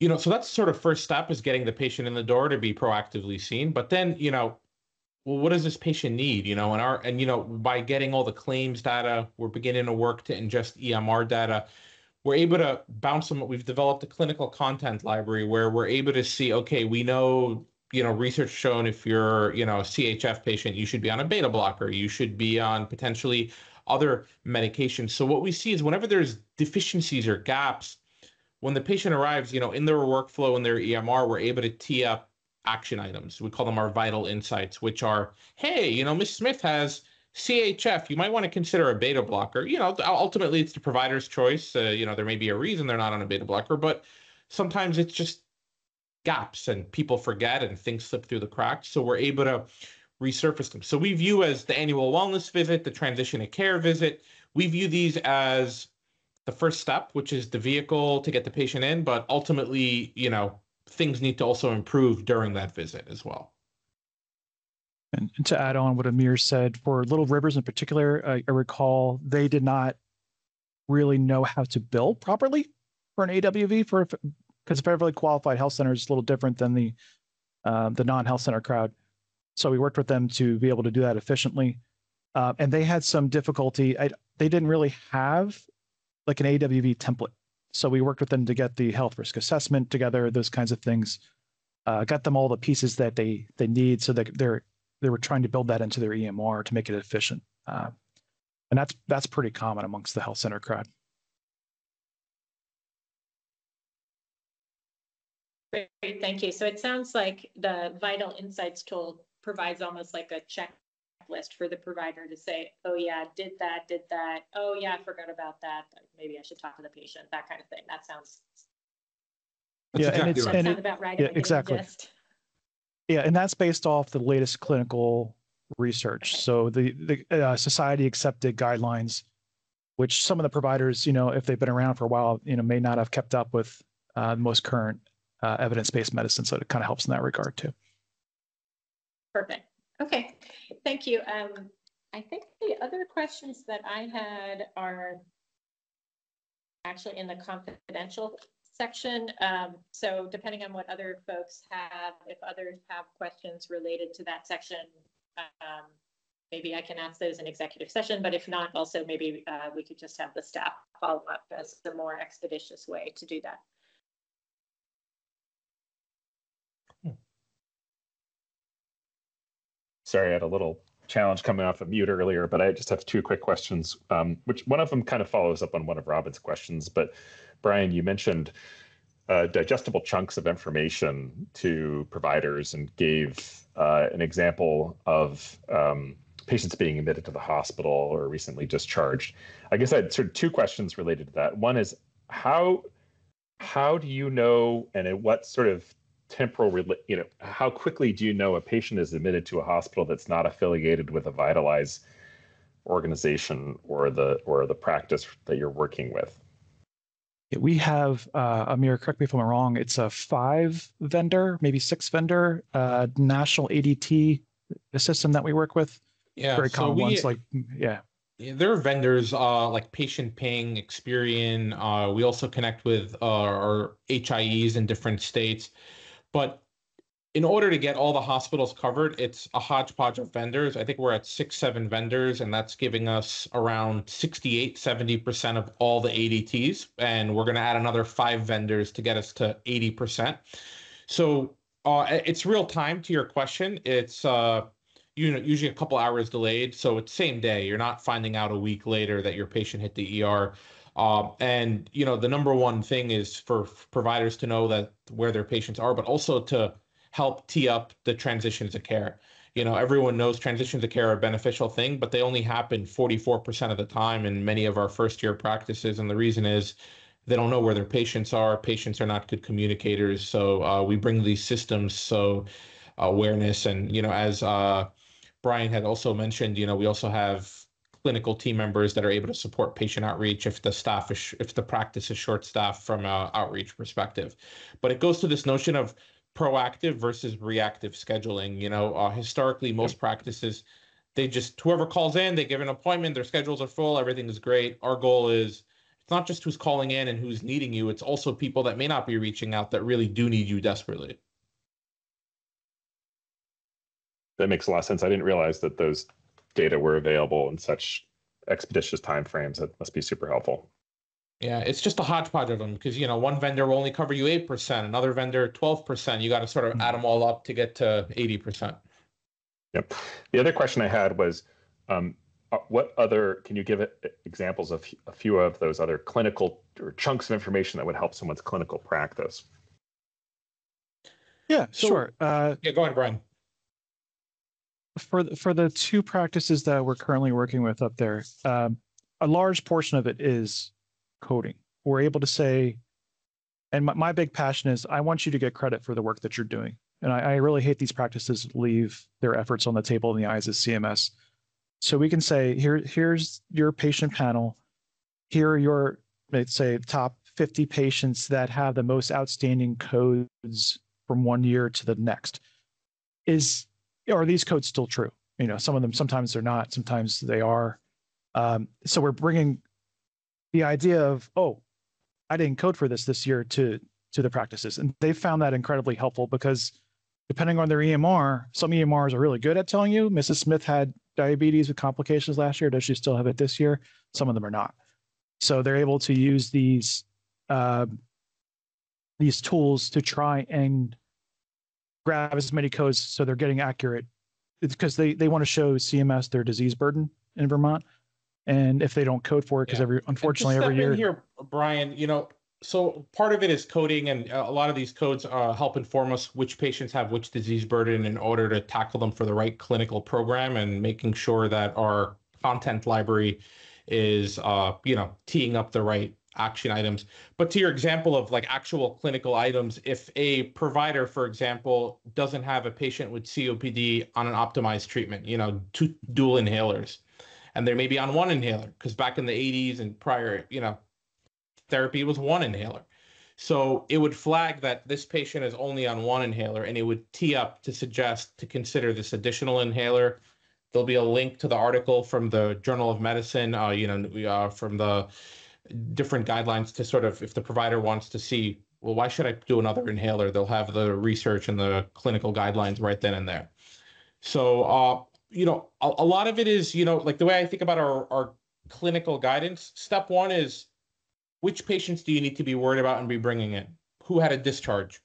you know so that's sort of first step is getting the patient in the door to be proactively seen. But then you know well, what does this patient need? You know, and our and you know, by getting all the claims data, we're beginning to work to ingest EMR data. We're able to bounce them. We've developed a clinical content library where we're able to see, okay, we know, you know, research shown if you're, you know, a CHF patient, you should be on a beta blocker. You should be on potentially other medications. So what we see is whenever there's deficiencies or gaps, when the patient arrives, you know, in their workflow in their EMR, we're able to tee up action items. We call them our vital insights, which are, hey, you know, Miss Smith has CHF. You might want to consider a beta blocker. You know, ultimately it's the provider's choice. Uh, you know, there may be a reason they're not on a beta blocker, but sometimes it's just gaps and people forget and things slip through the cracks. So we're able to resurface them. So we view as the annual wellness visit, the transition of care visit. We view these as the first step, which is the vehicle to get the patient in, but ultimately, you know, things need to also improve during that visit as well. And, to add on what Amir said, for Little Rivers in particular, I, I recall they did not really know how to bill properly for an AWV for because a federally qualified health center is a little different than the uh, the non-health center crowd. So we worked with them to be able to do that efficiently, uh, and they had some difficulty. I, they didn't really have like an AWV template so we worked with them to get the health risk assessment together, those kinds of things. Uh, got them all the pieces that they they need, so that they're they were trying to build that into their EMR to make it efficient. Uh, and that's that's pretty common amongst the health center crowd. Great, thank you. So it sounds like the Vital Insights tool provides almost like a check list for the provider to say, oh yeah, did that, did that. Oh yeah, I forgot about that. Maybe I should talk to the patient, that kind of thing. That sounds. yeah, and it's, that and it, about right. yeah, Am I getting exactly. Yeah, and that's based off the latest clinical research. So the the uh, society accepted guidelines, which some of the providers, you know, if they've been around for a while, you know, may not have kept up with uh, most current uh, evidence-based medicine. So it kind of helps in that regard too. Perfect. Okay, thank you. Um, I think the other questions that I had are actually in the confidential section. Um, so depending on what other folks have, if others have questions related to that section, um, maybe I can ask those in executive session, but if not, also maybe uh, we could just have the staff follow up as the more expeditious way to do that. Sorry, I had a little challenge coming off of mute earlier, but I just have two quick questions. Um, which one of them kind of follows up on one of Robin's questions. But Brian, you mentioned uh, digestible chunks of information to providers and gave uh, an example of um, patients being admitted to the hospital or recently discharged. I guess I had sort of two questions related to that. One is how how do you know and at what sort of temporal, you know, how quickly do you know a patient is admitted to a hospital that's not affiliated with a Vytalize organization or the or the practice that you're working with? We have uh, Amir. Correct me if I'm wrong. It's a five vendor, maybe six vendor uh, national ADT system that we work with. Yeah, very so common we- ones like yeah. Yeah, there are vendors uh, like PatientPing, Experian. Uh, we also connect with uh, our HIEs in different states. But in order to get all the hospitals covered, it's a hodgepodge of vendors. I think we're at six, seven vendors, and that's giving us around 68, 70% of all the ADTs. And we're going to add another five vendors to get us to 80%. So uh, it's real time to your question. It's uh, you know usually a couple hours delayed, so it's same day. You're not finding out a week later that your patient hit the ER. Um, and you know the number one thing is for providers to know that where their patients are, but also to help tee up the transitions of care. You know, everyone knows transitions of care are a beneficial thing, but they only happen 44% of the time in many of our first year practices. And the reason is they don't know where their patients are. Patients are not good communicators. So uh, we bring these systems so awareness and you know as uh, Brian had also mentioned, you know, we also have clinical team members that are able to support patient outreach if the staff is sh- if the practice is short staffed from a outreach perspective. But it goes to this notion of proactive versus reactive scheduling. You know, uh, historically, most practices they just whoever calls in, they give an appointment, their schedules are full, everything is great. Our goal is it's not just who's calling in and who's needing you, it's also people that may not be reaching out that really do need you desperately. That makes a lot of sense. I didn't realize that those data were available in such expeditious timeframes. That must be super helpful. Yeah, it's just a hodgepodge of them because you know one vendor will only cover you eight percent, another vendor twelve percent. You got to sort of add them all up to get to eighty percent. Yep. The other question I had was, um, uh, what other can you give it examples of a few of those other clinical or chunks of information that would help someone's clinical practice? Yeah, So- sure. Uh, Yeah, go ahead, Brian. For the, for the two practices that we're currently working with up there, um, a large portion of it is coding. We're able to say, and my, my big passion is I want you to get credit for the work that you're doing. And I, I really hate these practices leave their efforts on the table in the eyes of CMS. So we can say, here, here's your patient panel. Here are your, let's say, top 50 patients that have the most outstanding codes from one year to the next. Is are these codes still true? You know, some of them sometimes they're not, sometimes they are. Um, so we're bringing the idea of, oh, I didn't code for this this year to to the practices, and they found that incredibly helpful because depending on their EMR, some EMRs are really good at telling you Mrs. Smith had diabetes with complications last year. Does she still have it this year? Some of them are not. So they're able to use these uh, these tools to try and grab as many codes so they're getting accurate it's because they they want to show CMS their disease burden in Vermont and if they don't code for it because Yeah. every unfortunately every year here, Brian, you know, so part of it is coding, and uh, a lot of these codes uh, help inform us which patients have which disease burden in order to tackle them for the right clinical program, and making sure that our content library is, uh, you know, teeing up the right action items. But to your example of like actual clinical items, if a provider, for example, doesn't have a patient with COPD on an optimized treatment, you know, two dual inhalers, and they're maybe on one inhaler because back in the 80s and prior, you know, therapy was one inhaler. So it would flag that this patient is only on one inhaler and it would tee up to suggest to consider this additional inhaler. There'll be a link to the article from the Journal of Medicine, uh, you know, uh, from the different guidelines to sort of, if the provider wants to see, well, why should I do another inhaler? They'll have the research and the clinical guidelines right then and there. So, uh, you know, a, a lot of it is, you know, like the way I think about our, our clinical guidance, step one is which patients do you need to be worried about and be bringing in? Who had a discharge?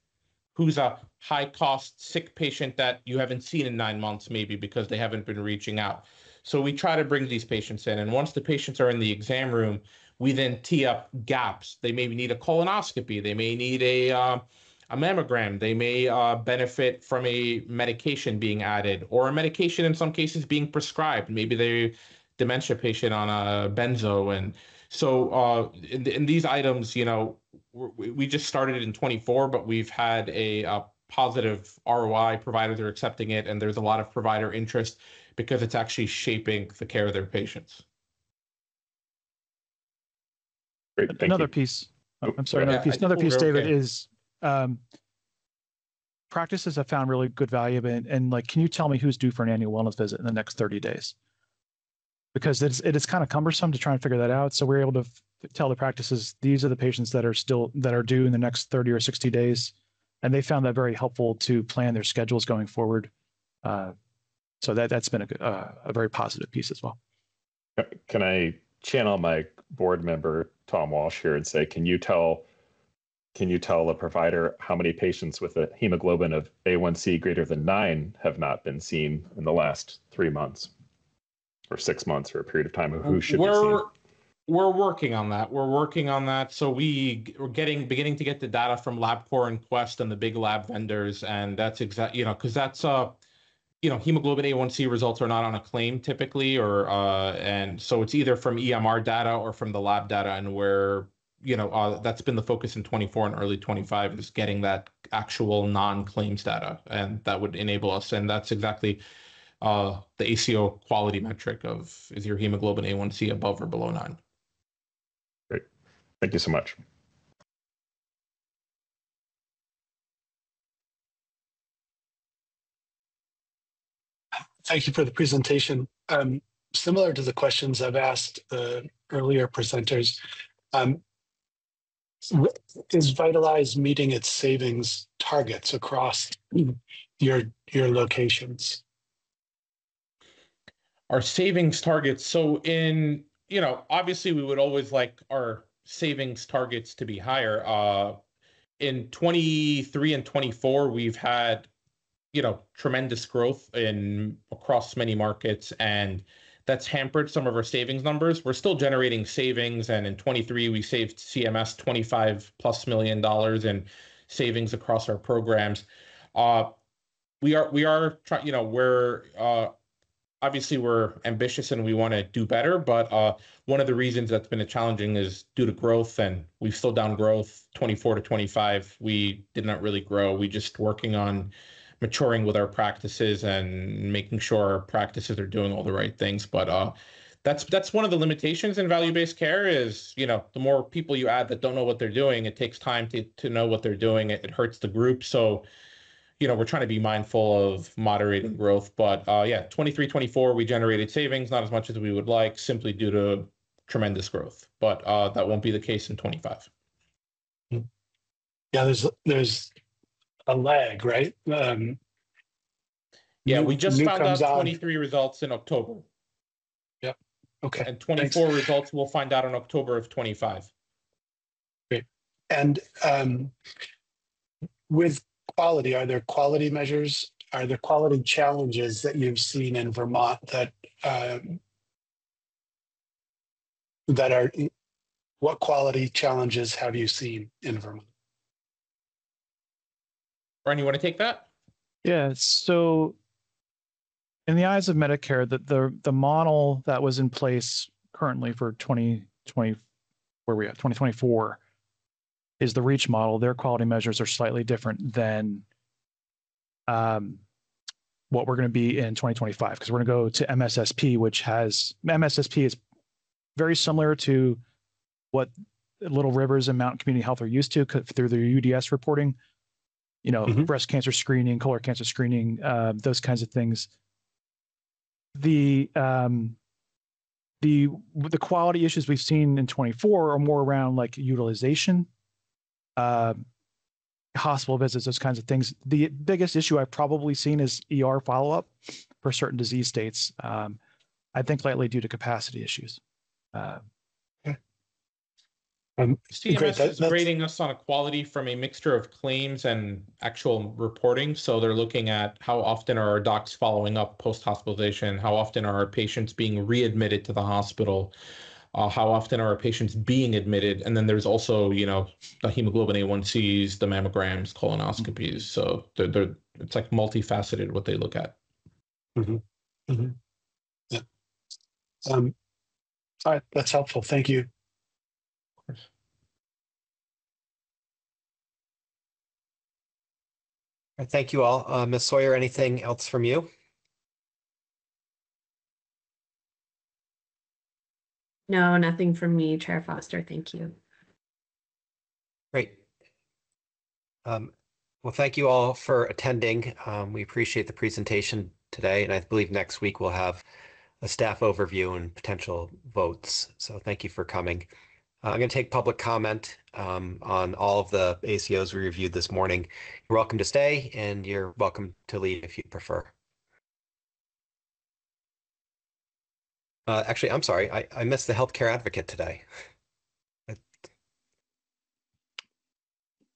Who's a high cost sick patient that you haven't seen in nine months, maybe because they haven't been reaching out? So we try to bring these patients in. And once the patients are in the exam room, we then tee up gaps. They may need a colonoscopy. They may need a, uh, a mammogram. They may uh, benefit from a medication being added or a medication in some cases being prescribed. Maybe they're dementia patient on a benzo. And so uh, in, in these items, you know, we, we just started in 24, but we've had a, a positive ROI. Providers are accepting it, and there's a lot of provider interest because it's actually shaping the care of their patients. Great, another piece Oh, i'm sorry another piece another piece david okay. is um practices have found really good value in and like can you tell me who's due for an annual wellness visit in the next 30 days? Because it's it is kind of cumbersome to try and figure that out so we're able to f- tell the practices these are the patients that are still that are due in the next 30 or 60 days and they found that very helpful to plan their schedules going forward uh, so that that's been a, uh, a very positive piece as well. Can I channel my board member Tom Walsh here and say, can you tell can you tell a provider how many patients with a hemoglobin of A1C greater than nine have not been seen in the last three months or six months or a period of time? Who should be seen? we're we're working on that. We're working on that. So we we're getting beginning to get the data from LabCorp and Quest and the big lab vendors, and that's exact. You know, because that's uh, you know, hemoglobin A1C results are not on a claim typically, or uh, and so it's either from EMR data or from the lab data, and where you know uh, that's been the focus in 24 and early 25 is getting that actual non-claims data, and that would enable us, and that's exactly uh, the ACO quality metric of is your hemoglobin A1C above or below nine. Great. Thank you so much. Thank you for the presentation. Um, similar to the questions I've asked the earlier presenters, um, is Vytalize meeting its savings targets across your your locations? our savings targets. So in, you know, obviously we would always like our savings targets to be higher. Uh, in 23 and 24, we've had, you know, tremendous growth in across many markets and that's hampered some of our savings numbers. We're still generating savings and in 23 we saved CMS 25 plus million dollars in savings across our programs. Uh, we are we are trying, you know, we're uh, obviously we're ambitious and we want to do better, but uh, one of the reasons that's been a challenging is due to growth, and we've slowed down growth 24 to 25. We did not really grow. We just working on maturing with our practices and making sure our practices are doing all the right things. But uh, that's that's one of the limitations in value-based care is you know the more people you add that don't know what they're doing, it takes time to to know what they're doing. It, it hurts the group. So you know, we're trying to be mindful of moderating growth. But uh, yeah, 23, 24, we generated savings, not as much as we would like, simply due to tremendous growth. But uh, that won't be the case in 25. Yeah, there's there's a lag, right? Um, yeah, new- we just found out comes on. 23 results in October. Yep. Okay. And 24 results we'll find out in October of 25. Great. And um, with quality, are there quality measures? Are there quality challenges that you've seen in Vermont that um, that are what quality challenges have you seen in Vermont? Brian, you want to take that? Yeah, so in the eyes of Medicare, the the the model that was in place currently for 2020, where we at 2024, is the REACH model. Their quality measures are slightly different than um, what we're going to be in 2025 because we're going to go to MSSP, which has MSSP is very similar to what Little Rivers and Mountain Community Health are used to through their UDS reporting. You know, breast cancer screening, colon cancer screening, uh, those kinds of things. The um, the the quality issues we've seen in 24 are more around like utilization, uh, hospital visits, those kinds of things. The biggest issue I've probably seen is ER follow up for certain disease states. Um, I think likely due to capacity issues. Uh, Um, CMS great, that- is grading us on a quality from a mixture of claims and actual reporting. So they're looking at how often are our docs following up post hospitalization, how often are our patients being readmitted to the hospital, uh, how often are our patients being admitted, and then there's also you know the hemoglobin A1Cs, the mammograms, colonoscopies. So they're, they're it's like multifaceted what they look at. Mhm. Mhm. Yeah. Um, all right, that's helpful. Thank you. Right, Thank you all. Uh, Ms. Sawyer, anything else from you? No, nothing from me, Chair Foster. Thank you. Great. Um, Well, thank you all for attending. Um, We appreciate the presentation today, and I believe next week we'll have a staff overview and potential votes. So thank you for coming. I'm going to take public comment um, on all of the ACOs we reviewed this morning. You're welcome to stay, and you're welcome to leave if you prefer. Uh, Actually, I'm sorry, I I missed the healthcare advocate today.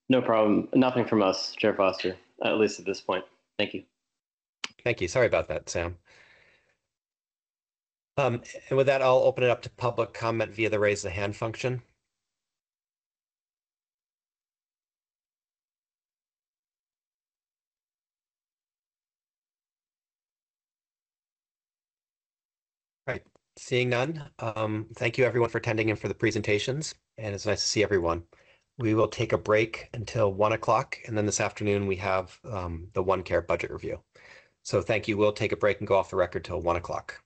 No problem. Nothing from us, Chair Foster, at least at this point. Thank you. Thank you. Sorry about that, Sam. Um, and with that, I'll open it up to public comment via the raise the hand function. Right, seeing none, um, thank you everyone for attending and for the presentations, and it's nice to see everyone. We will take a break until one o'clock, and then this afternoon we have um, the OneCare budget review. So thank you. We'll take a break and go off the record till one o'clock.